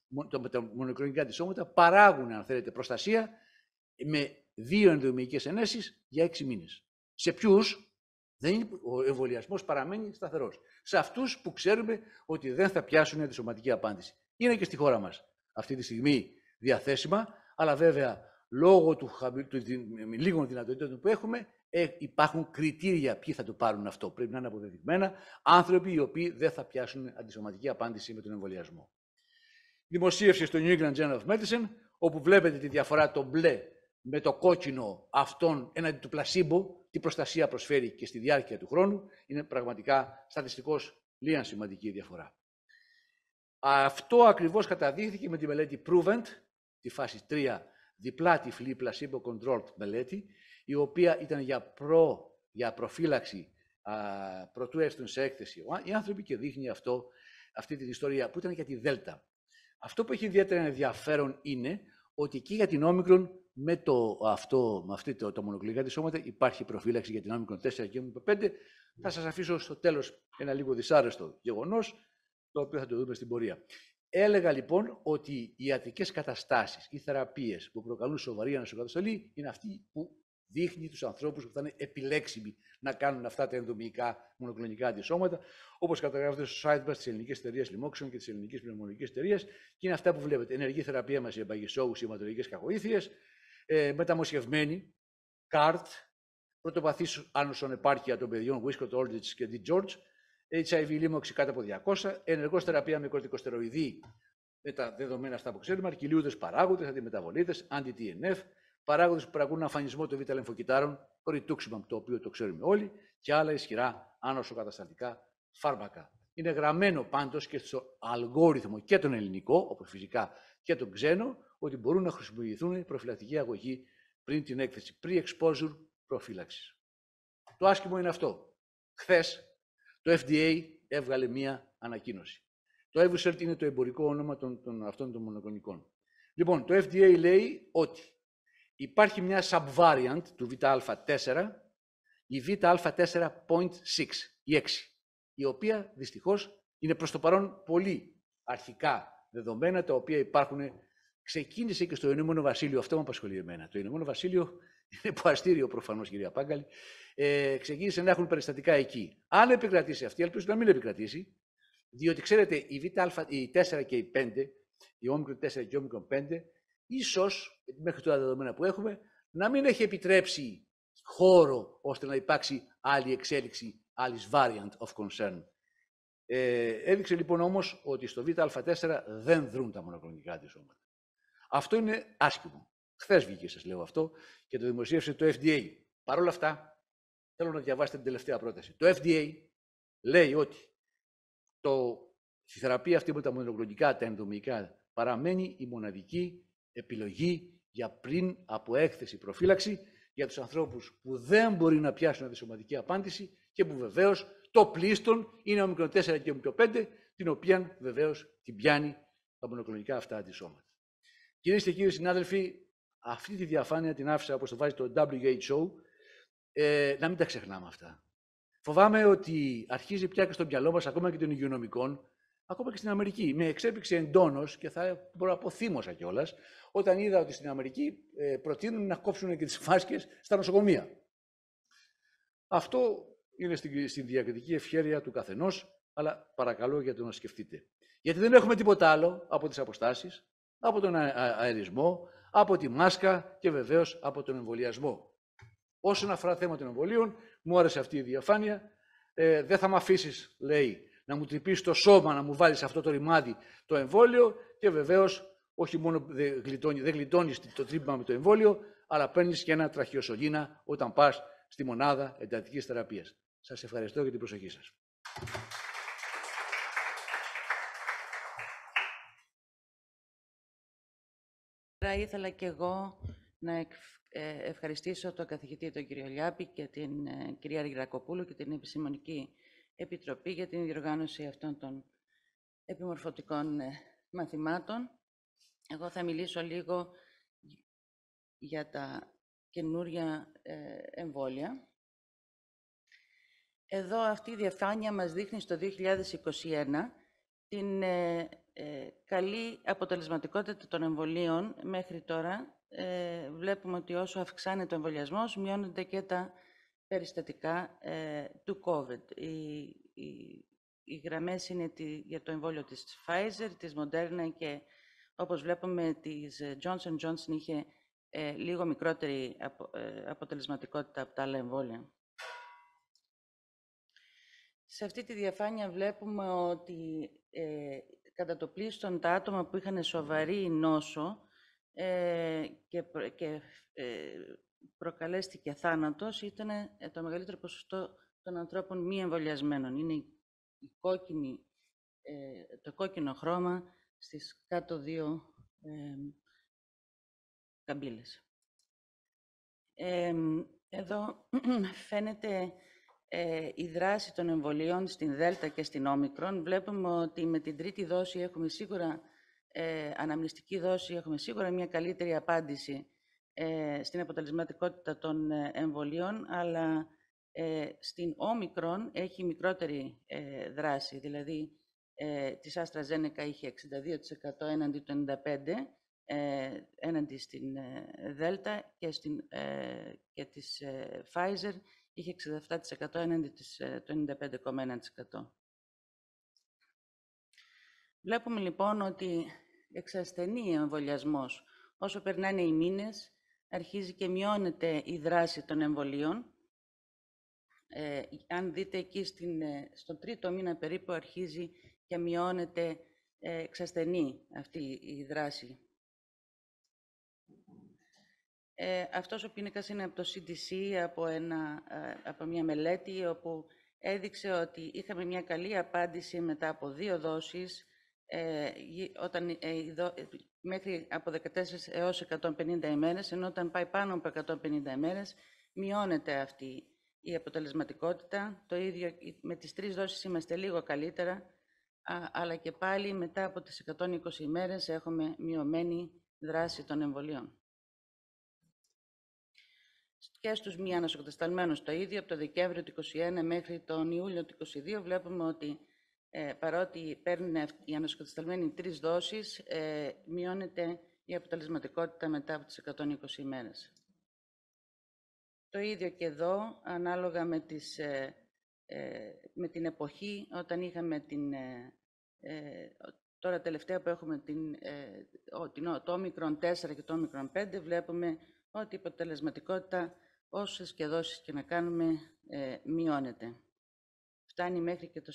τα μονοκλονικά αντισώματα, παράγουν, αν θέλετε, προστασία με δύο ενδομικές ενέσεις για έξι μήνες. Σε ποιους; Ο εμβολιασμός παραμένει σταθερός. Σε αυτούς που ξέρουμε ότι δεν θα πιάσουν αντισωματική απάντηση. Είναι και στη χώρα μας αυτή τη στιγμή διαθέσιμα, αλλά βέβαια λόγω του, του, του λίγων δυνατοτήτων που έχουμε, ε, υπάρχουν κριτήρια ποιοι θα το πάρουν αυτό. Πρέπει να είναι αποδεδειγμένα άνθρωποι οι οποίοι δεν θα πιάσουν αντισωματική απάντηση με τον εμβολιασμό. Δημοσίευση στο New England Journal of Medicine, όπου βλέπετε τη διαφορά το μπλε με το κόκκινο αυτόν έναντι του πλασίμπο, τι προστασία προσφέρει και στη διάρκεια του χρόνου, είναι πραγματικά στατιστικώς λίγα σημαντική διαφορά. Αυτό ακριβώς καταδείχθηκε με τη μελέτη Provent, τη φάση 3, διπλά τυφλή placebo-controlled μελέτη, η οποία ήταν για, προ, για προφύλαξη α, πρωτού έρθουν σε έκθεση οι άνθρωποι και δείχνει αυτό, αυτή την ιστορία που ήταν για τη Δέλτα. Αυτό που έχει ιδιαίτερα ενδιαφέρον είναι ότι εκεί για την όμικρον με το, αυτό, με αυτή το, το μονοκλικά της σώματα υπάρχει προφύλαξη για την όμικρον 4 και 5. Θα σας αφήσω στο τέλος ένα λίγο δυσάρεστο γεγονός, το οποίο θα το δούμε στην πορεία. Έλεγα λοιπόν ότι οι ιατρικές καταστάσεις, οι θεραπείες που προκαλούν σοβαρή ανασοκαταστολή είναι αυτοί που δείχνει τους ανθρώπους που θα είναι επιλέξιμοι να κάνουν αυτά τα ενδομικά μονοκλονικά αντισώματα, όπως καταγράφεται στο site μας της Ελληνικής Εταιρείας Λιμόξεων και της Ελληνικής Πνευμονικής Εταιρείας. Και είναι αυτά που βλέπετε. Ενεργή θεραπεία μας για εμπαγισόγου ή αιματολογικές κακοήθειες, ε, μεταμοσχευμένη, CART, πρωτοπαθής άνοσον επάρκεια των παιδιών Wiskott Aldrich και D. George, HIV λίμωξη κάτω από 200, ενεργός θεραπεία με κορτικοστεροειδή με τα δεδομένα αυτά που ξέρουμε, αρκυλίουδε παράγοντες, αντιμεταβολίτε, anti-TNF, παράγοντες που παραγούν αφανισμό των β' λεμφοκυτάρων, το rituximab, το οποίο το ξέρουμε όλοι, και άλλα ισχυρά άνοσο-καταστατικά φάρμακα. Είναι γραμμένο πάντως και στο αλγόριθμο και τον ελληνικό, όπως φυσικά και τον ξένο, ότι μπορούν να χρησιμοποιηθούν προφυλακτική αγωγή πριν την έκθεση pre-exposure προφύλαξης. Το άσχημο είναι αυτό. Χθες το FDA έβγαλε μία ανακοίνωση. Το Evucert είναι το εμπορικό όνομα των, των, αυτών των μονοκονικών. Λοιπόν, το FDA λέει ότι υπάρχει μια subvariant του βα4, η βα4.6, η 6, η οποία δυστυχώς είναι προς το παρόν πολύ αρχικά δεδομένα, τα οποία υπάρχουν, ξεκίνησε και στο Ηνωμένο Βασίλειο, αυτό με απασχολεί εμένα. Το Ηνωμένο Βασίλειο είναι ποαστήριο προφανώς, κυρία Πάγκαλη, ε, ξεκίνησε να έχουν περιστατικά εκεί. Αν επικρατήσει αυτή, ελπίζω να μην επικρατήσει, Διότι ξέρετε, η, β, η 4 και η 5, η όμικρον 4 και η όμικρον 5, ίσως, μέχρι τώρα δεδομένα που έχουμε, να μην έχει επιτρέψει χώρο ώστε να υπάρξει άλλη εξέλιξη, άλλης variant of concern. Ε, έδειξε λοιπόν όμως ότι στο βα4 δεν δρούν τα μονοκλονικά αντισώματα. Αυτό είναι άσχημο. Χθες βγήκε, σας λέω αυτό, και το δημοσίευσε το FDA. Παρ' όλα αυτά, θέλω να διαβάσετε την τελευταία πρόταση. Το FDA λέει ότι το, η θεραπεία αυτή με τα μονοκλονικά, τα ενδομικά, παραμένει η μοναδική επιλογή για πριν από έκθεση προφύλαξη για τους ανθρώπους που δεν μπορεί να πιάσουν αντισωματική απάντηση και που βεβαίως το πλήστον είναι ο μικρό 4 και ο μικρό 5, την οποία βεβαίως την πιάνει τα μονοκλονικά αυτά αντισώματα. Κυρίες και κύριοι συνάδελφοι, αυτή τη διαφάνεια την άφησα όπως το βάζει το WHO, ε, να μην τα ξεχνάμε αυτά. Φοβάμαι ότι αρχίζει πια και στο μυαλό μας, ακόμα και των υγειονομικών, ακόμα και στην Αμερική. Με εξέπηξε εντόνως και θα μπορώ να πω θύμωσα κιόλας, όταν είδα ότι στην Αμερική ε, προτείνουν να κόψουν και τις φάσκε στα νοσοκομεία. Αυτό είναι στην, στην διακριτική ευχέρεια του καθενός, αλλά παρακαλώ για το να σκεφτείτε. Γιατί δεν έχουμε τίποτα άλλο από τις αποστάσεις, από τον αερισμό, από τη μάσκα και βεβαίως από τον εμβολιασμό. Όσον αφορά θέμα των εμβολίων, μου άρεσε αυτή η διαφάνεια. Ε, δεν θα με αφήσεις, λέει, να μου τρυπήσεις το σώμα, να μου βάλεις αυτό το ρημάδι το εμβόλιο και βεβαίως όχι μόνο δεν γλιτώνει, δεν γλιτώνεις το τρύπημα με το εμβόλιο, αλλά παίρνεις και ένα τραχιοσωλήνα όταν πας στη μονάδα εντατικής θεραπείας. Σας ευχαριστώ για την προσοχή σας. Ήθελα και εγώ να ε, ευχαριστήσω τον καθηγητή τον κύριο Λιάπη και την ε, κυρία Ριγρακοπούλου και την Επιστημονική Επιτροπή για την διοργάνωση αυτών των επιμορφωτικών ε, μαθημάτων. Εγώ θα μιλήσω λίγο για τα καινούρια εμβόλια. Εδώ αυτή η διαφάνεια μας δείχνει στο 2021 την καλή αποτελεσματικότητα των εμβολίων μέχρι τώρα ε, βλέπουμε ότι όσο αυξάνεται ο εμβολιασμός, μειώνονται και τα περιστατικά ε, του COVID. Οι, οι, οι γραμμές είναι τη, για το εμβόλιο της Pfizer, της Moderna και όπως βλέπουμε της Johnson Johnson είχε ε, λίγο μικρότερη αποτελεσματικότητα από τα άλλα εμβόλια. Σε αυτή τη διαφάνεια βλέπουμε ότι κατά το πλήστον τα άτομα που είχαν σοβαρή νόσο ε, και, και ε, προκαλέστηκε θάνατος ήταν ε, το μεγαλύτερο ποσοστό των ανθρώπων μη εμβολιασμένων. Είναι η κόκκινη, το κόκκινο χρώμα στις κάτω δύο ε, καμπύλες. εδώ φαίνεται η δράση των εμβολίων στην Δέλτα και στην Όμικρον. Βλέπουμε ότι με την τρίτη δόση έχουμε σίγουρα ε, αναμνηστική δόση έχουμε σίγουρα μια καλύτερη απάντηση ε, στην αποτελεσματικότητα των ε, εμβολίων, αλλά ε, στην όμικρον έχει μικρότερη ε, δράση, δηλαδή ε, της AstraZeneca είχε 62% έναντι του 95% έναντι στην Δέλτα και, στην, και της Pfizer είχε 67% έναντι της, του 95,1%. Βλέπουμε λοιπόν ότι εξασθενεί ο εμβολιασμός. Όσο περνάνε οι μήνες, αρχίζει και μειώνεται η δράση των εμβολίων. Ε, αν δείτε εκεί στην, ε, στον τρίτο μήνα περίπου αρχίζει και μειώνεται, ε, εξασθενεί αυτή η δράση. Ε, αυτός ο πίνακας είναι από το CDC, από, ένα, ε, από μια μελέτη, όπου έδειξε ότι είχαμε μια καλή απάντηση μετά από δύο δόσεις ε, όταν, ε, μέχρι από 14 έως 150 ημέρες, ενώ όταν πάει πάνω από 150 ημέρες, μειώνεται αυτή η αποτελεσματικότητα. Το ίδιο με τις τρεις δόσεις είμαστε λίγο καλύτερα, αλλά και πάλι μετά από τις 120 ημέρες έχουμε μειωμένη δράση των εμβολίων. Και στους μη ανασοκατασταλμένους το ίδιο, από το Δεκέμβριο του 2021 μέχρι τον Ιούλιο του 2022, βλέπουμε ότι ε, παρότι παίρνουν οι ανασκοτισταλμένοι τρεις δόσεις, ε, μειώνεται η αποτελεσματικότητα μετά από τις 120 ημέρες. Το ίδιο και εδώ, ανάλογα με, τις, ε, ε, με την εποχή, όταν είχαμε την, ε, τώρα τελευταία που έχουμε την, ε, την, το όμικρον 4 και το όμικρον 5, βλέπουμε ότι η αποτελεσματικότητα όσες και δόσεις και να κάνουμε ε, μειώνεται. Φτάνει μέχρι και το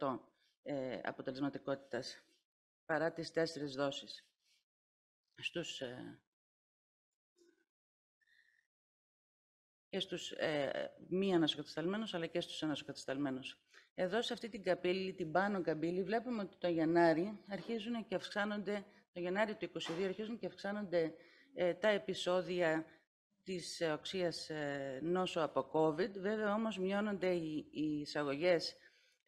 40% ε, αποτελεσματικότητας παρά τις τέσσερις δόσεις. Στους, ε, και στους ε, μη ανασοκατασταλμένους, αλλά και στους ανασοκατασταλμένους. Εδώ, σε αυτή την καπήλη, την πάνω καπήλη, βλέπουμε ότι το Γενάρη αρχίζουν και αυξάνονται, το Γενάρη του 2022 αρχίζουν και αυξάνονται ε, τα επεισόδια της οξείας ε, νόσου από COVID. Βέβαια, όμως, μειώνονται οι, οι εισαγωγές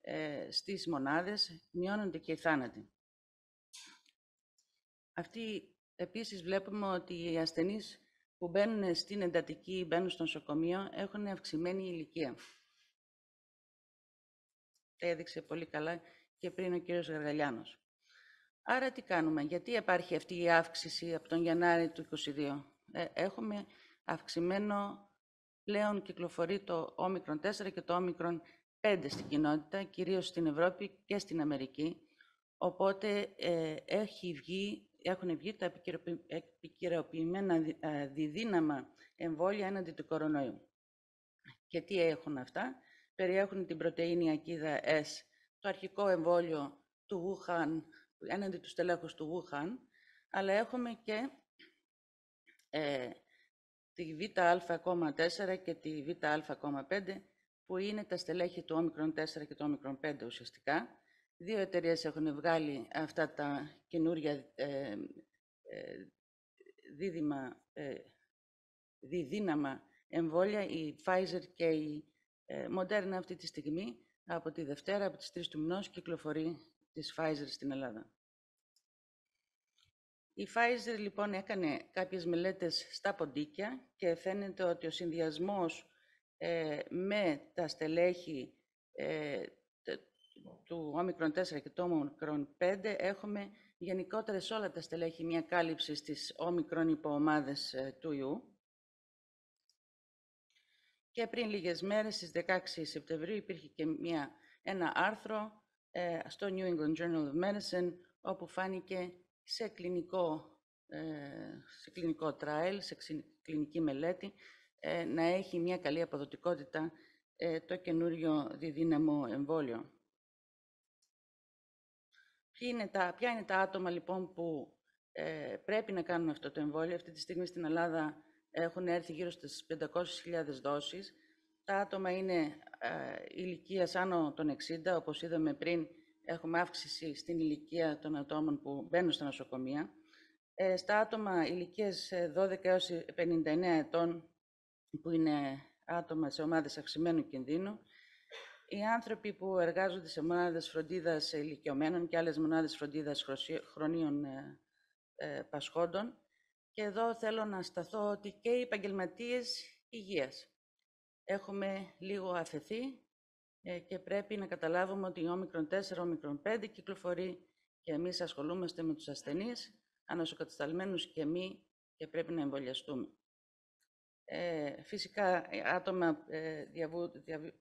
ε, στις μονάδες, μειώνονται και οι θάνατοι. Αυτή, επίσης, βλέπουμε ότι οι ασθενείς που μπαίνουν στην εντατική, μπαίνουν στο νοσοκομείο, έχουν αυξημένη ηλικία. Τα έδειξε πολύ καλά και πριν ο κύριος Γαργαλιάνος. Άρα τι κάνουμε, γιατί υπάρχει αυτή η αύξηση από τον Γενάρη του 2022. Ε, έχουμε αυξημένο, πλέον κυκλοφορεί το όμικρον 4 και το όμικρον 5 στην κοινότητα, κυρίως στην Ευρώπη και στην Αμερική. Οπότε ε, έχει βγει έχουν βγει τα επικαιροποιημένα διδύναμα εμβόλια έναντι του κορονοϊού. Και τι έχουν αυτά; Περιέχουν την πρωτεΐνη ακίδα S, το αρχικό εμβόλιο του Wuhan, έναντι του στελέχους του Wuhan, αλλά έχουμε και ε, τη ΒΑ4 και τη ΒΑ5, που είναι τα στελέχη του όμικρον 4 και του όμικρον 5 ουσιαστικά, Δύο εταιρείες έχουν βγάλει αυτά τα καινούργια ε, ε, δίδυμα, ε, διδύναμα εμβόλια, η Pfizer και η ε, Moderna αυτή τη στιγμή, από τη Δευτέρα, από τις 3 του μηνός, κυκλοφορεί της Pfizer στην Ελλάδα. Η Pfizer λοιπόν έκανε κάποιες μελέτες στα ποντίκια και φαίνεται ότι ο συνδυασμός ε, με τα στελέχη ε, του όμικρον 4 και του όμικρον 5 έχουμε γενικότερα σε όλα τα στελέχη μια κάλυψη στις όμικρον υποομάδες ε, του ιού. Και πριν λίγες μέρες, στις 16 Σεπτεμβρίου, υπήρχε και μια, ένα άρθρο ε, στο New England Journal of Medicine, όπου φάνηκε σε κλινικό, ε, σε κλινικό trial, σε κλινική μελέτη, να έχει μια καλή αποδοτικότητα το καινούριο διδύναμο εμβόλιο. Ποια είναι τα, ποια είναι τα άτομα λοιπόν που ε, πρέπει να κάνουν αυτό το εμβόλιο; Αυτή τη στιγμή στην Ελλάδα έχουν έρθει γύρω στις 500.000 δόσεις. Τα άτομα είναι ε, ηλικίας άνω των 60, όπως είδαμε πριν, έχουμε αύξηση στην ηλικία των ατόμων που μπαίνουν στα νοσοκομεία. Ε, στα άτομα ηλικίας 12 ε, έως 59 ετών, που είναι άτομα σε ομάδες αυξημένου κινδύνου, οι άνθρωποι που εργάζονται σε μονάδες φροντίδας ηλικιωμένων και άλλες μονάδες φροντίδας χρονίων ε, ε, πασχόντων. Και εδώ θέλω να σταθώ ότι και οι επαγγελματίες υγείας έχουμε λίγο αφαιθεί ε, και πρέπει να καταλάβουμε ότι η όμικρον 4, όμικρον 5 κυκλοφορεί και εμείς ασχολούμαστε με τους ασθενείς, ανασοκατασταλμένους και μη και πρέπει να εμβολιαστούμε. Ε, φυσικά, ε, άτομα ε,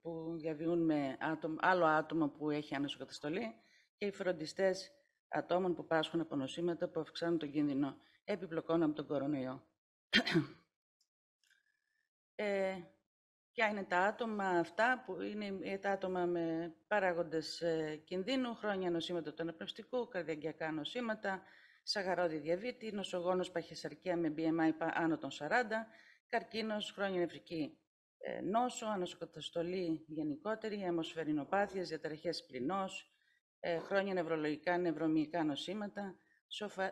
που διαβιούν με άλλο άτομο που έχει ανασοκαταστολή και οι φροντιστές ατόμων που πάσχουν από νοσήματα που αυξάνουν τον κίνδυνο επιπλοκών από τον κορονοϊό. ε, ποια είναι τα άτομα αυτά που είναι τα άτομα με παράγοντες κινδύνου, χρόνια νοσήματα του αναπνευστικού, καρδιαγκιακά νοσήματα, σαγαρόδι διαβήτη, νοσογόνος παχυσαρκία με BMI άνω των 40, καρκίνος, χρόνια νευρική ε, νόσο, ανοσοκαταστολή γενικότερη, αιμοσφαιρινοπάθειες, διαταραχές πληνός, ε, χρόνια νευρολογικά, νευρομυϊκά νοσήματα,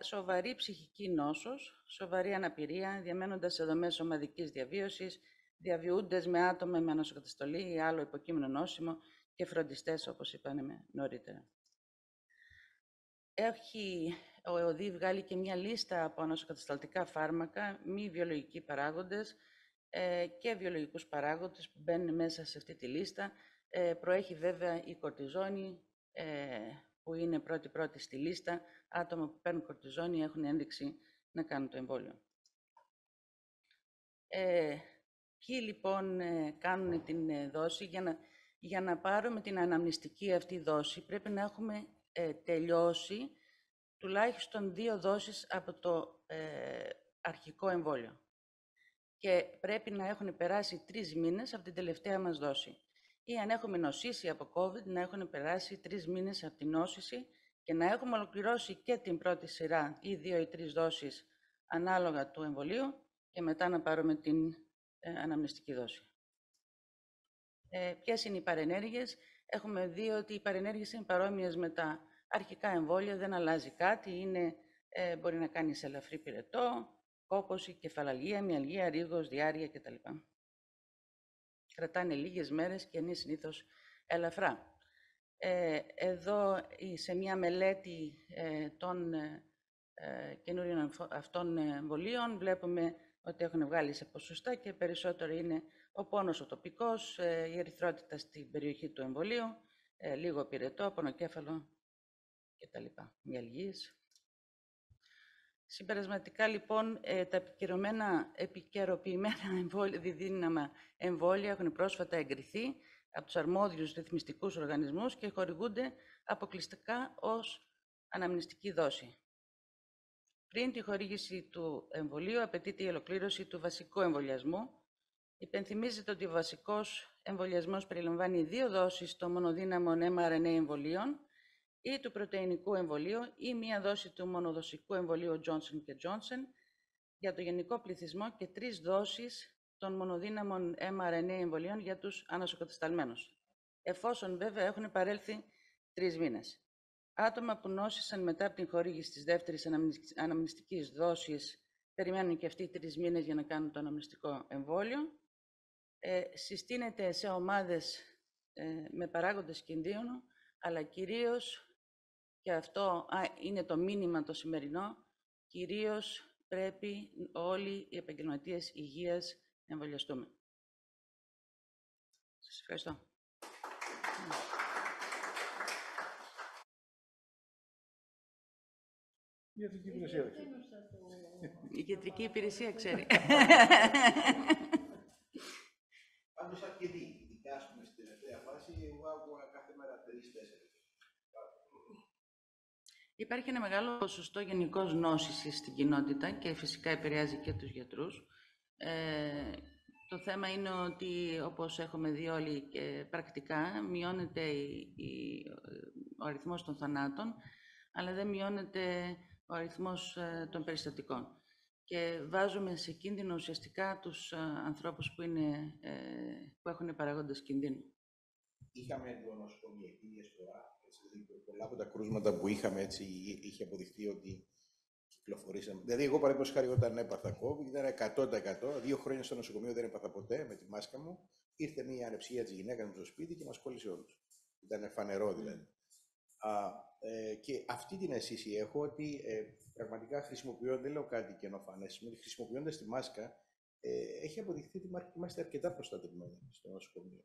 σοβαρή ψυχική νόσος, σοβαρή αναπηρία, διαμένοντας σε δομές ομαδικής διαβίωσης, διαβιούντες με άτομα με ανοσοκαταστολή ή άλλο υποκείμενο νόσημο και φροντιστές, όπως είπαμε νωρίτερα. Έχει ο ΕΟΔΗ βγάλει και μια λίστα από ανοσοκατασταλτικά φάρμακα, μη βιολογικοί παράγοντες ε, και βιολογικούς παράγοντες που μπαίνουν μέσα σε αυτή τη λίστα. Ε, προέχει βέβαια η κορτιζόνη, ε, που είναι πρώτη-πρώτη στη λίστα. Άτομα που παίρνουν κορτιζόνη έχουν ένδειξη να κάνουν το εμβόλιο. Ε, ποιοι λοιπόν ε, κάνουν την δόση για να, για να πάρουμε την αναμνηστική αυτή δόση πρέπει να έχουμε ε, τελειώσει τουλάχιστον δύο δόσεις από το ε, αρχικό εμβόλιο. Και πρέπει να έχουν περάσει τρεις μήνες από την τελευταία μας δόση. Ή αν έχουμε νοσήσει από COVID, να έχουν περάσει τρεις μήνες από την νόσηση και να έχουμε ολοκληρώσει και την πρώτη σειρά ή δύο ή τρεις δόσεις ανάλογα του εμβολίου και μετά να πάρουμε την ε, αναμνηστική δόση. Ε, ποιες είναι οι παρενέργειες; Έχουμε δει ότι οι παρενέργειες είναι παρόμοιες με τα αρχικά εμβόλια, δεν αλλάζει κάτι. Είναι, ε, μπορεί να κάνεις σε ελαφρύ πυρετό, κόπωση, κεφαλαλγία, μυαλγία, ρίγος, διάρρεια κτλ. Κρατάνε λίγες μέρες και είναι συνήθως ελαφρά. Ε, εδώ σε μια μελέτη ε, των ε, καινούριων αυτών εμβολίων βλέπουμε ότι έχουν βγάλει σε ποσοστά και περισσότερο είναι ο πόνος ο τοπικός, η ερυθρότητα στην περιοχή του εμβολίου, λίγο πυρετό, πονοκέφαλο κτλ. Μυαλγίες. Συμπερασματικά, λοιπόν, τα επικαιροποιημένα εμβόλια, διδύναμα εμβόλια έχουν πρόσφατα εγκριθεί από τους αρμόδιους ρυθμιστικούς οργανισμούς και χορηγούνται αποκλειστικά ως αναμνηστική δόση. Πριν τη χορήγηση του εμβολίου απαιτείται η ολοκλήρωση του βασικού εμβολιασμού. Υπενθυμίζεται ότι ο βασικός εμβολιασμός περιλαμβάνει δύο δόσεις των μονοδύναμων mRNA εμβολίων ή του πρωτεϊνικού εμβολίου ή μία δόση του μονοδοσικού εμβολίου Johnson Johnson για το γενικό πληθυσμό και τρεις δόσεις των μονοδύναμων mRNA εμβολίων για τους ανασοκατασταλμένους, εφόσον βέβαια έχουν παρέλθει τρεις μήνες. Άτομα που νόσησαν μετά από την χορήγηση της δεύτερης αναμνηστικής δόσης περιμένουν και αυτοί τρεις μήνες για να κάνουν το αναμνηστικό εμβόλιο. Ε, συστήνεται σε ομάδες ε, με παράγοντες κινδύνου, αλλά κυρίως, και αυτό είναι το μήνυμα το σημερινό, κυρίως πρέπει όλοι οι επαγγελματίες υγείας να εμβολιαστούμε. Σας ευχαριστώ. Η ιατρική υπηρεσία Η κεντρική υπηρεσία ξέρει. Πάντως αρκετοί, ειδικά ας πούμε στην τελευταία φάση, εγώ άκουγα κάθε μέρα τρεις-τέσσερις. Υπάρχει ένα μεγάλο ποσοστό γενικώς νόσηση στην κοινότητα και φυσικά επηρεάζει και τους γιατρούς. Ε, το θέμα είναι ότι, όπως έχουμε δει όλοι και πρακτικά, μειώνεται η, ο αριθμός των θανάτων, αλλά δεν μειώνεται ο αριθμός ε, των περιστατικών. Και βάζουμε σε κίνδυνο ουσιαστικά τους ε, ανθρώπους που, είναι, που έχουν παραγόντες κινδύνου. Είχαμε το νοσοκομείο εκείνη φορά, δηλαδή πολλά από τα κρούσματα που είχαμε, έτσι, είχε αποδειχθεί ότι κυκλοφορήσαμε. Δηλαδή, εγώ παραδείγματος χάρη όταν έπαθα COVID ήταν 100%. Δύο χρόνια στο νοσοκομείο δεν έπαθα ποτέ με τη μάσκα μου. Ήρθε μια ανεψία της γυναίκας μου στο σπίτι και μας κόλλησε όλους. Ήταν φανερό δηλαδή. Α, ε, και αυτή την αίσθηση έχω ότι ε, πραγματικά χρησιμοποιώ, δεν λέω κάτι καινοφανές, χρησιμοποιώντας τη μάσκα, ε, έχει αποδειχθεί ότι είμαστε αρκετά προστατευμένοι στο νοσοκομείο.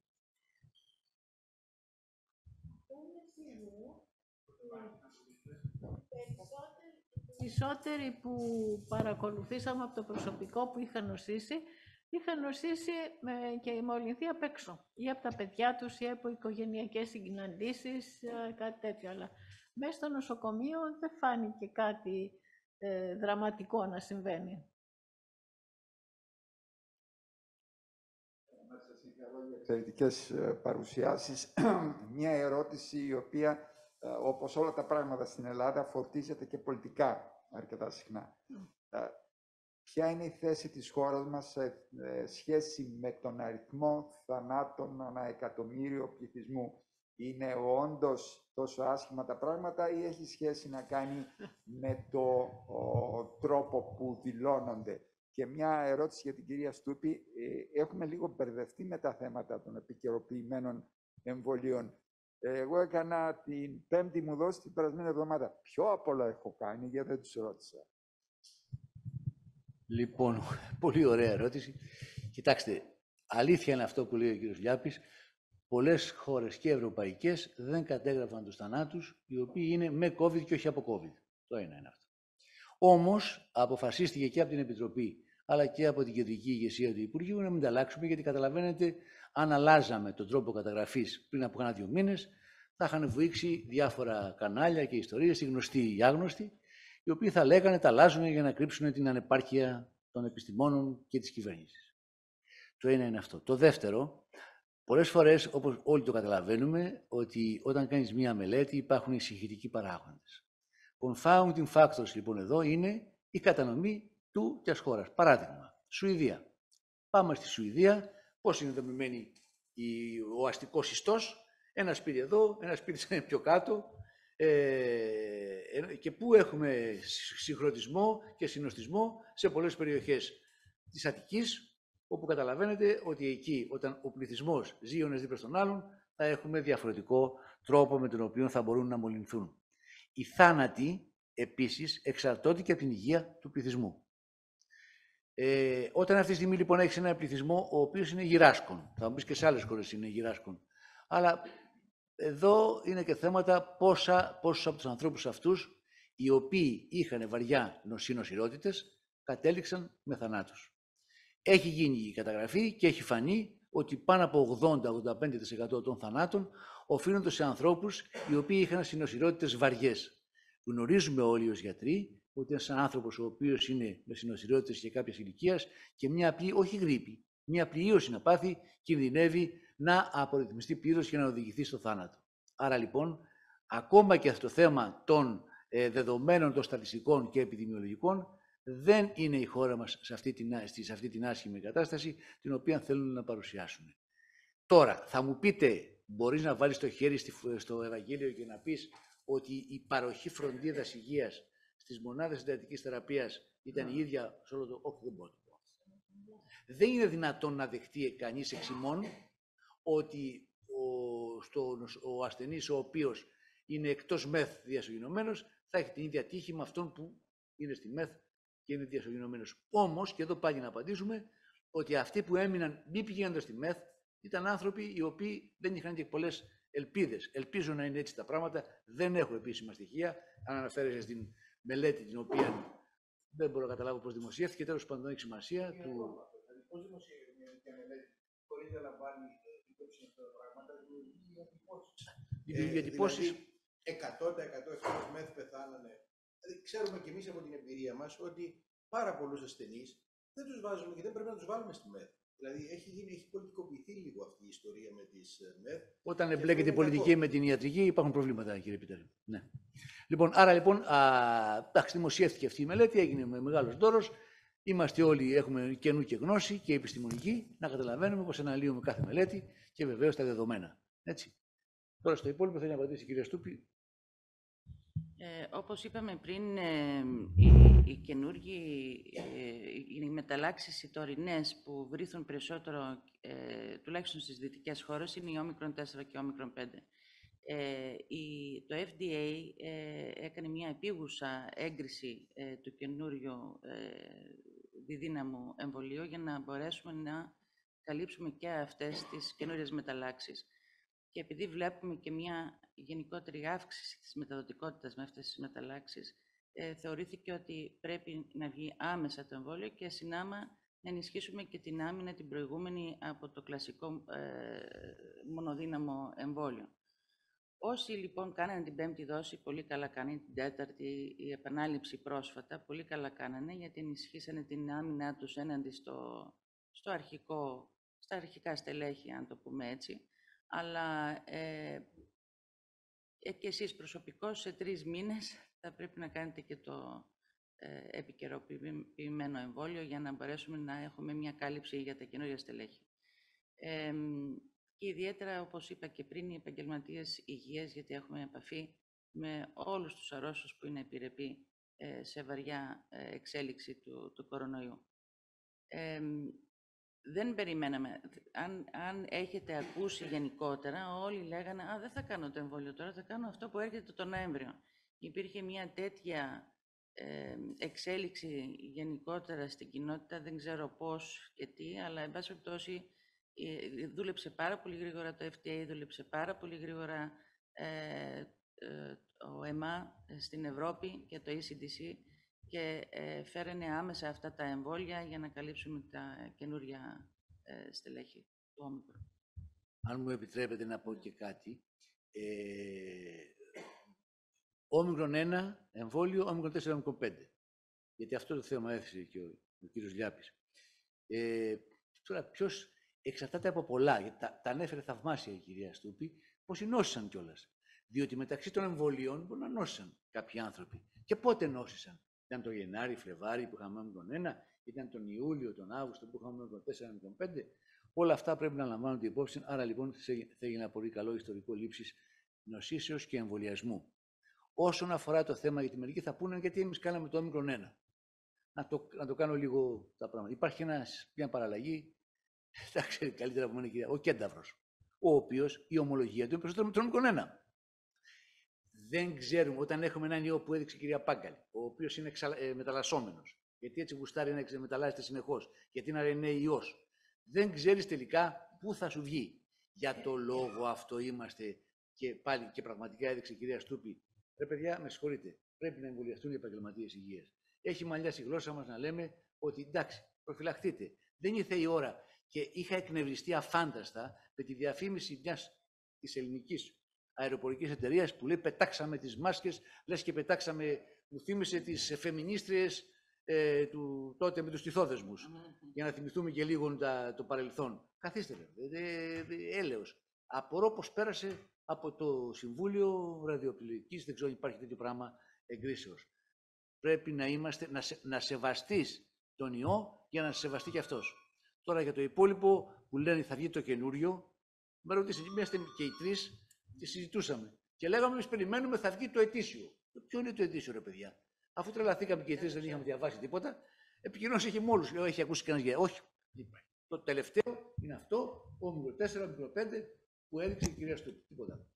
Περισσότεροι που παρακολουθήσαμε από το προσωπικό που είχαν νοσήσει, είχαν νοσήσει και η μολυνθεί απ' έξω. Ή από τα παιδιά τους, ή από οικογενειακές συγκοιναντήσεις, ε, κάτι τέτοιο. Αλλά μέσα στο νοσοκομείο δεν φάνηκε κάτι ε, δραματικό να συμβαίνει. εξαιρετικές ε, παρουσιάσεις. Μια ερώτηση η οποία ε, όπως όλα τα πράγματα στην Ελλάδα, φορτίζεται και πολιτικά αρκετά συχνά. Ε, ποια είναι η θέση της χώρας μας σε ε, σχέση με τον αριθμό θανάτων ανά εκατομμύριο πληθυσμού; Είναι όντως τόσο άσχημα τα πράγματα ή έχει σχέση να κάνει με το τρόπο που δηλώνονται; Και μια ερώτηση για την κυρία Στούπη. έχουμε λίγο μπερδευτεί με τα θέματα των επικαιροποιημένων εμβολίων. Εγώ έκανα την πέμπτη μου δόση την περασμένη εβδομάδα. Ποιο απ' όλα έχω κάνει, γιατί δεν τους ρώτησα. Λοιπόν, πολύ ωραία ερώτηση. Κοιτάξτε, αλήθεια είναι αυτό που λέει ο κύριος Λιάπης. Πολλές χώρες και ευρωπαϊκές δεν κατέγραφαν τους θανάτους, οι οποίοι είναι με COVID και όχι από COVID. Το ένα είναι αυτό. Όμως, αποφασίστηκε και από την Επιτροπή, αλλά και από την κεντρική ηγεσία του Υπουργείου να μην τα αλλάξουμε, γιατί καταλαβαίνετε αν αλλάζαμε τον τρόπο καταγραφής πριν από κάνα δύο μήνες, θα είχαν βουήξει διάφορα κανάλια και ιστορίες, οι γνωστοί οι άγνωστοι, οι οποίοι θα λέγανε, τα αλλάζουν για να κρύψουν την ανεπάρκεια των επιστημόνων και της κυβέρνησης. Το ένα είναι αυτό. Το δεύτερο, πολλές φορές, όπως όλοι το καταλαβαίνουμε, ότι όταν κάνεις μία μελέτη υπάρχουν οι συγχυτικοί παράγοντες. Confounding factors, λοιπόν, εδώ είναι η κατανομή του και χώρας. Παράδειγμα, Σουηδία. Πάμε στη Σουηδία, πώς είναι δομημένη ο αστικός ιστός, ένας σπίτι εδώ, ένας σπίτι πιο κάτω, ε, και πού έχουμε συγχρονισμό και συνοστισμό σε πολλές περιοχές της Αττικής, όπου καταλαβαίνετε ότι εκεί όταν ο πληθυσμός ζει ο ένας δίπλα στον άλλον, θα έχουμε διαφορετικό τρόπο με τον οποίο θα μπορούν να μολυνθούν. Οι θάνατοι, επίσης, εξαρτώνται και από την υγεία του πληθυσμού. Ε, όταν αυτή τη στιγμή λοιπόν έχεις ένα πληθυσμό ο οποίος είναι γυράσκον, θα μου πεις και σε άλλες χώρες είναι γυράσκον, αλλά εδώ είναι και θέματα πόσα, πόσους από τους ανθρώπους αυτούς, οι οποίοι είχαν βαριά νοσηρότητες, κατέληξαν με θανάτους. Έχει γίνει η καταγραφή και έχει φανεί ότι πάνω από 80-85% των θανάτων οφείλονται σε ανθρώπους οι οποίοι είχαν συνοσηρότητες βαριές. Γνωρίζουμε όλοι ως γιατροί ότι ένας άνθρωπος ο οποίος είναι με συνοσηρότητες και κάποιες ηλικίας και μια απλή, όχι γρήπη, μια απλή ίωση να πάθει, κινδυνεύει να απορριθμιστεί πλήρως και να οδηγηθεί στο θάνατο. Άρα λοιπόν, ακόμα και αυτό το θέμα των ε, δεδομένων των στατιστικών και επιδημιολογικών δεν είναι η χώρα μας σε αυτή, την, σε αυτή την άσχημη κατάσταση την οποία θέλουν να παρουσιάσουν. Τώρα, θα μου πείτε, μπορείς να βάλεις το χέρι στο Ευαγγέλιο και να πεις ότι η παροχή φροντίδας υγείας στις μονάδες συντατικής θεραπείας ήταν η ίδια σε όλο το... Όχι, δεν μπορώ Δεν είναι δυνατόν να δεχτεί κανείς εξημών ότι ο, στο, ο ασθενής ο οποίος είναι εκτός μεθ διασωγηνωμένος θα έχει την ίδια τύχη με αυτόν που είναι στη μεθ και είναι διασωγηνωμένος. Όμως, και εδώ πάλι να απαντήσουμε, ότι αυτοί που έμειναν μη πηγαίνοντας στη μεθ ήταν άνθρωποι οι οποίοι δεν είχαν και πολλές ελπίδες. Ελπίζω να είναι έτσι τα πράγματα. Δεν έχω επίσημα στοιχεία. Αν αναφέρεσαι στην μελέτη την οποία δεν μπορώ να καταλάβω πώς δημοσιεύτηκε, τέλος πάντων έχει σημασία. Του... Πώς δημοσιεύτηκε μια μελέτη χωρίς να λαμβάνει οι διατυπώσεις. Ε, δηλαδή, 100% ευτυχώς μεθ πεθάνανε. Δηλαδή, ξέρουμε κι εμείς από την εμπειρία μας ότι πάρα πολλούς ασθενείς δεν τους βάζουμε και δεν πρέπει να τους βάλουμε στη μεθ. Δηλαδή έχει, γίνει, έχει πολιτικοποιηθεί λίγο αυτή η ιστορία με τις ε, ΜΕΘ. Όταν εμπλέκεται η πολιτική με την ιατρική υπάρχουν προβλήματα, κύριε Πιτέρη. Ναι. Λοιπόν, άρα λοιπόν, εντάξει, δημοσιεύτηκε αυτή η μελέτη, έγινε με μεγάλος δώρος. Είμαστε όλοι, έχουμε καινού και γνώση και επιστημονική, να καταλαβαίνουμε πώς αναλύουμε κάθε μελέτη και βεβαίως τα δεδομένα. Έτσι. Τώρα στο υπόλοιπο θέλει να απαντήσει η κυρία Στούπη. Ε, όπως είπαμε πριν, ε, οι, οι καινούργιοι, ε, οι μεταλλάξεις οι τωρινές που βρίθουν περισσότερο, ε, τουλάχιστον στις δυτικές χώρες, είναι η όμικρον 4 και η όμικρον 5. Ε, η, το FDA ε, έκανε μια επίγουσα έγκριση ε, του καινούριου διδύναμου εμβολίου για να μπορέσουμε να καλύψουμε και αυτές τις καινούριες μεταλλάξεις. Και επειδή βλέπουμε και μια γενικότερη αύξηση της μεταδοτικότητας με αυτές τις μεταλλάξεις, ε, θεωρήθηκε ότι πρέπει να βγει άμεσα το εμβόλιο και συνάμα να ενισχύσουμε και την άμυνα την προηγούμενη από το κλασικό ε, μονοδύναμο εμβόλιο. Όσοι λοιπόν κάνανε την πέμπτη δόση, πολύ καλά κάνανε την τέταρτη, η επανάληψη πρόσφατα, πολύ καλά κάνανε, γιατί ενισχύσανε την άμυνά τους έναντι στο, στο αρχικό, στα αρχικά στελέχη, αν το πούμε έτσι αλλά ε, ε, και εσείς προσωπικώς σε τρεις μήνες θα πρέπει να κάνετε και το ε, επικαιροποιημένο εμβόλιο για να μπορέσουμε να έχουμε μια κάλυψη για τα καινούργια στελέχη. Ε, και ιδιαίτερα, όπως είπα και πριν, οι επαγγελματίες υγείας, γιατί έχουμε επαφή με όλους τους αρρώσους που είναι επιρρεπεί ε, σε βαριά ε, εξέλιξη του, του κορονοϊού δεν περιμέναμε. Αν, αν έχετε ακούσει γενικότερα, όλοι λέγανε «Α, δεν θα κάνω το εμβόλιο τώρα, θα κάνω αυτό που έρχεται το Νοέμβριο». Υπήρχε μια τέτοια ε, εξέλιξη γενικότερα στην κοινότητα, δεν ξέρω πώς και τι, αλλά εν πάση περιπτώσει ε, δούλεψε πάρα πολύ γρήγορα το FTA, δούλεψε πάρα πολύ γρήγορα ε, ε ο ΕΜΑ στην Ευρώπη και το ECDC και ε, φέρανε άμεσα αυτά τα εμβόλια για να καλύψουμε τα καινούρια ε, στελέχη του όμικρο. Αν μου επιτρέπετε να πω και κάτι, Ε, όμικρον 1 εμβόλιο, όμικρον 4,5. Γιατί αυτό το θέμα έθεσε και ο, ο κύριος Λιάπης. Ε, τώρα, ποιος εξαρτάται από πολλά. Γιατί τα, τα ανέφερε θαυμάσια η κυρία Στούπη, πώ νόσησαν κιόλας. Διότι μεταξύ των εμβολίων μπορεί να νόσησαν κάποιοι άνθρωποι. Και πότε νόσησαν. Ήταν το Γενάρη, Φλεβάρι που είχαμε τον 1, ήταν τον Ιούλιο, τον Αύγουστο που είχαμε τον 4 με τον 5. Όλα αυτά πρέπει να λαμβάνονται υπόψη. Άρα λοιπόν θα έγινε ένα πολύ καλό ιστορικό λήψης νοσήσεως και εμβολιασμού. Όσον αφορά το θέμα για τη μερική, θα πούνε γιατί εμείς κάναμε το όμικρον 1. Να το, να το κάνω λίγο τα πράγματα. Υπάρχει ένας, μια παραλλαγή, τα ξέρει καλύτερα από μένα κυρία, ο Κένταυρος, ο οποίος η ομολογία του είναι περισσότερο με τον όμικρον 1. Δεν ξέρουμε, όταν έχουμε έναν ιό που έδειξε η κυρία Πάγκαλη, ο οποίος είναι εξα, ε, μεταλλασσόμενος, γιατί έτσι γουστάρει να μεταλλάσσεται συνεχώς, γιατί είναι είναι ιός. Δεν ξέρεις τελικά πού θα σου βγει. Για το λόγο αυτό είμαστε και πάλι και πραγματικά έδειξε η κυρία Στούπη. Ρε παιδιά, με συγχωρείτε, πρέπει να εμβολιαστούν οι επαγγελματίες υγείας. Έχει μαλλιάσει η γλώσσα μας να λέμε ότι εντάξει, προφυλαχτείτε. Δεν ήρθε η ώρα. Και είχα εκνευριστεί αφάνταστα με τη διαφήμιση μιας της ελληνικής αεροπορικής εταιρείας που λέει πετάξαμε τις μάσκες, λες και πετάξαμε, μου θύμισε τις φεμινίστριε ε, του, τότε με τους τυθόδεσμους. Για να θυμηθούμε και λίγο τα, το παρελθόν. Καθίστε, ε, έλεος. Απορώ πως πέρασε από το Συμβούλιο Ραδιοπηλική, δεν ξέρω αν υπάρχει τέτοιο πράγμα εγκρίσεως. Πρέπει να, είμαστε, να, σε, να σεβαστείς τον ιό για να σε σεβαστεί και αυτός. Τώρα για το υπόλοιπο που λένε θα βγει το καινούριο, με ρωτήσατε, είμαστε και οι τρεις και συζητούσαμε. Και λέγαμε, εμείς περιμένουμε, θα βγει το ετήσιο. Ποιο είναι το ετήσιο, ρε παιδιά; Αφού τρελαθήκαμε και οι τρει δεν είχαμε διαβάσει τίποτα, επικοινωνία έχει με όλους. Λέω, έχει ακούσει κανένας για. Όχι. Το τελευταίο είναι αυτό, όμιλο 4, όμιλο 5, που έδειξε η κυρία Στούπη. Τίποτα.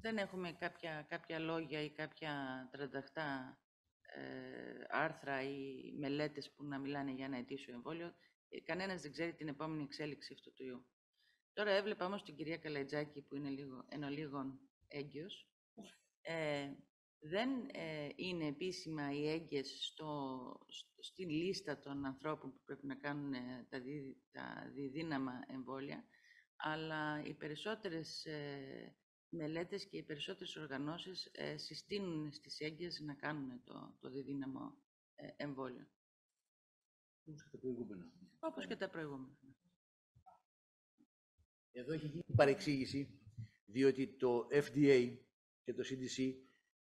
Δεν έχουμε κάποια, κάποια λόγια ή κάποια τρανταχτά ε, άρθρα ή μελέτες που να μιλάνε για ένα ετήσιο εμβόλιο. Ε, κανένας δεν ξέρει την επόμενη εξέλιξη αυτού του ιού. Τώρα έβλεπα όμως την κυρία Καλατζάκη που είναι λίγο, ενώ λίγον έγκυος. Ε, δεν ε, είναι επίσημα οι έγκυες στο, στην λίστα των ανθρώπων που πρέπει να κάνουν ε, τα, δι, τα διδύναμα εμβόλια, αλλά οι περισσότερες ε, μελέτες και οι περισσότερες οργανώσεις ε, συστήνουν στις έγκυες να κάνουν το, το διδύναμο ε, εμβόλιο. Όπως και τα προηγούμενα. Όπως και τα προηγούμενα. Εδώ έχει γίνει παρεξήγηση, διότι το FDA και το CDC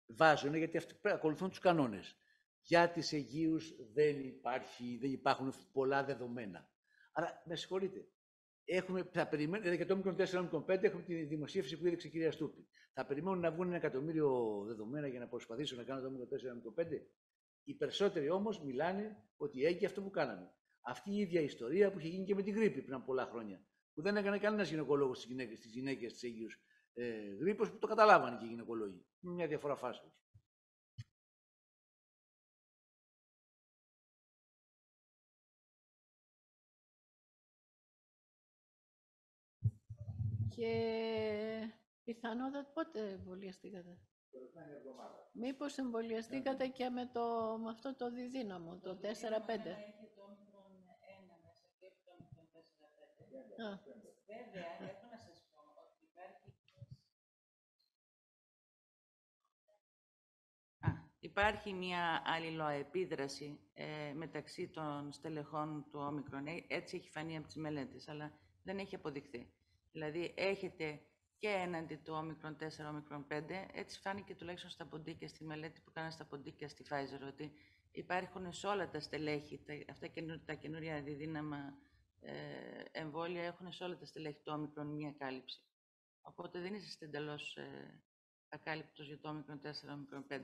βάζουν, γιατί αυτοί ακολουθούν τους κανόνες. Για τις Αιγείους δεν, υπάρχει, δεν υπάρχουν πολλά δεδομένα. Άρα, με συγχωρείτε, Έχουμε, θα περιμένουμε, δηλαδή για το όμικρον 4, όμικρον 5, έχουμε τη δημοσίευση που έδειξε η κυρία Στούπη. Θα περιμένουν να βγουν ένα εκατομμύριο δεδομένα για να προσπαθήσουν να κάνουν το όμικρον 4, όμικρον 5. Οι περισσότεροι όμως μιλάνε ότι έγινε αυτό που κάναμε. Αυτή η ίδια ιστορία που είχε γίνει και με την γρήπη πριν από πολλά χρόνια. Που δεν έκανε κανένας γυναικολόγος στις γυναίκες τη γυναίκες, της Αίγυου ε, γρήπη, που το καταλάβανε και οι γυναικολόγοι. Με μια διαφορά φάσεω. Και πιθανότατα πότε εμβολιαστήκατε; Μήπως εμβολιαστήκατε και με, το, με αυτό το διδύναμο, το 4-5. Βέβαια, έχω να σας πω ότι υπάρχει... υπάρχει μια αλληλοεπίδραση ε, μεταξύ των στελεχών του όμικρον. Ε, έτσι έχει φανεί από τις μελέτες, αλλά δεν έχει αποδειχθεί. Δηλαδή έχετε και έναντι του όμικρον 4, όμικρον 5, έτσι φάνηκε τουλάχιστον στα ποντίκια, στη μελέτη που κάνανε στα ποντίκια στη Pfizer, ότι υπάρχουν σε όλα τα στελέχη, τα, αυτά τα καινούρια διδύναμα ε, εμβόλια έχουν σε όλα τα στελέχη του όμικρον μία κάλυψη. Οπότε δεν είσαστε εντελώς ε, ακάλυπτος για το όμικρον 4, όμικρον 5.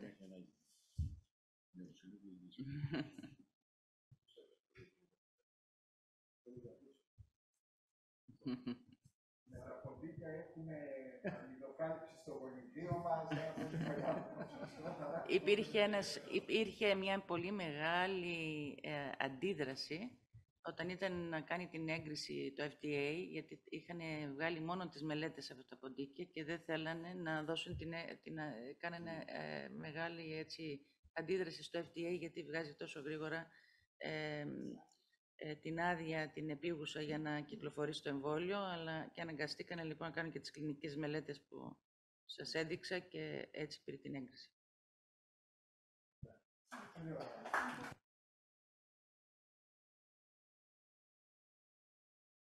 έχουμε αλληλοκάλυψη στο γονιδίο μας, υπήρχε, ένας, υπήρχε μια πολύ μεγάλη ε, αντίδραση όταν ήταν να κάνει την έγκριση το FDA, γιατί είχαν βγάλει μόνο τις μελέτες από τα ποντίκια και δεν θέλανε να δώσουν την, την κάνανε ε, μεγάλη έτσι, αντίδραση στο FDA, γιατί βγάζει τόσο γρήγορα ε, ε, την άδεια, την επίγουσα για να κυκλοφορήσει το εμβόλιο, αλλά και αναγκαστήκανε λοιπόν να κάνουν και τις κλινικές μελέτες που σας έδειξα και έτσι πήρε την έγκριση.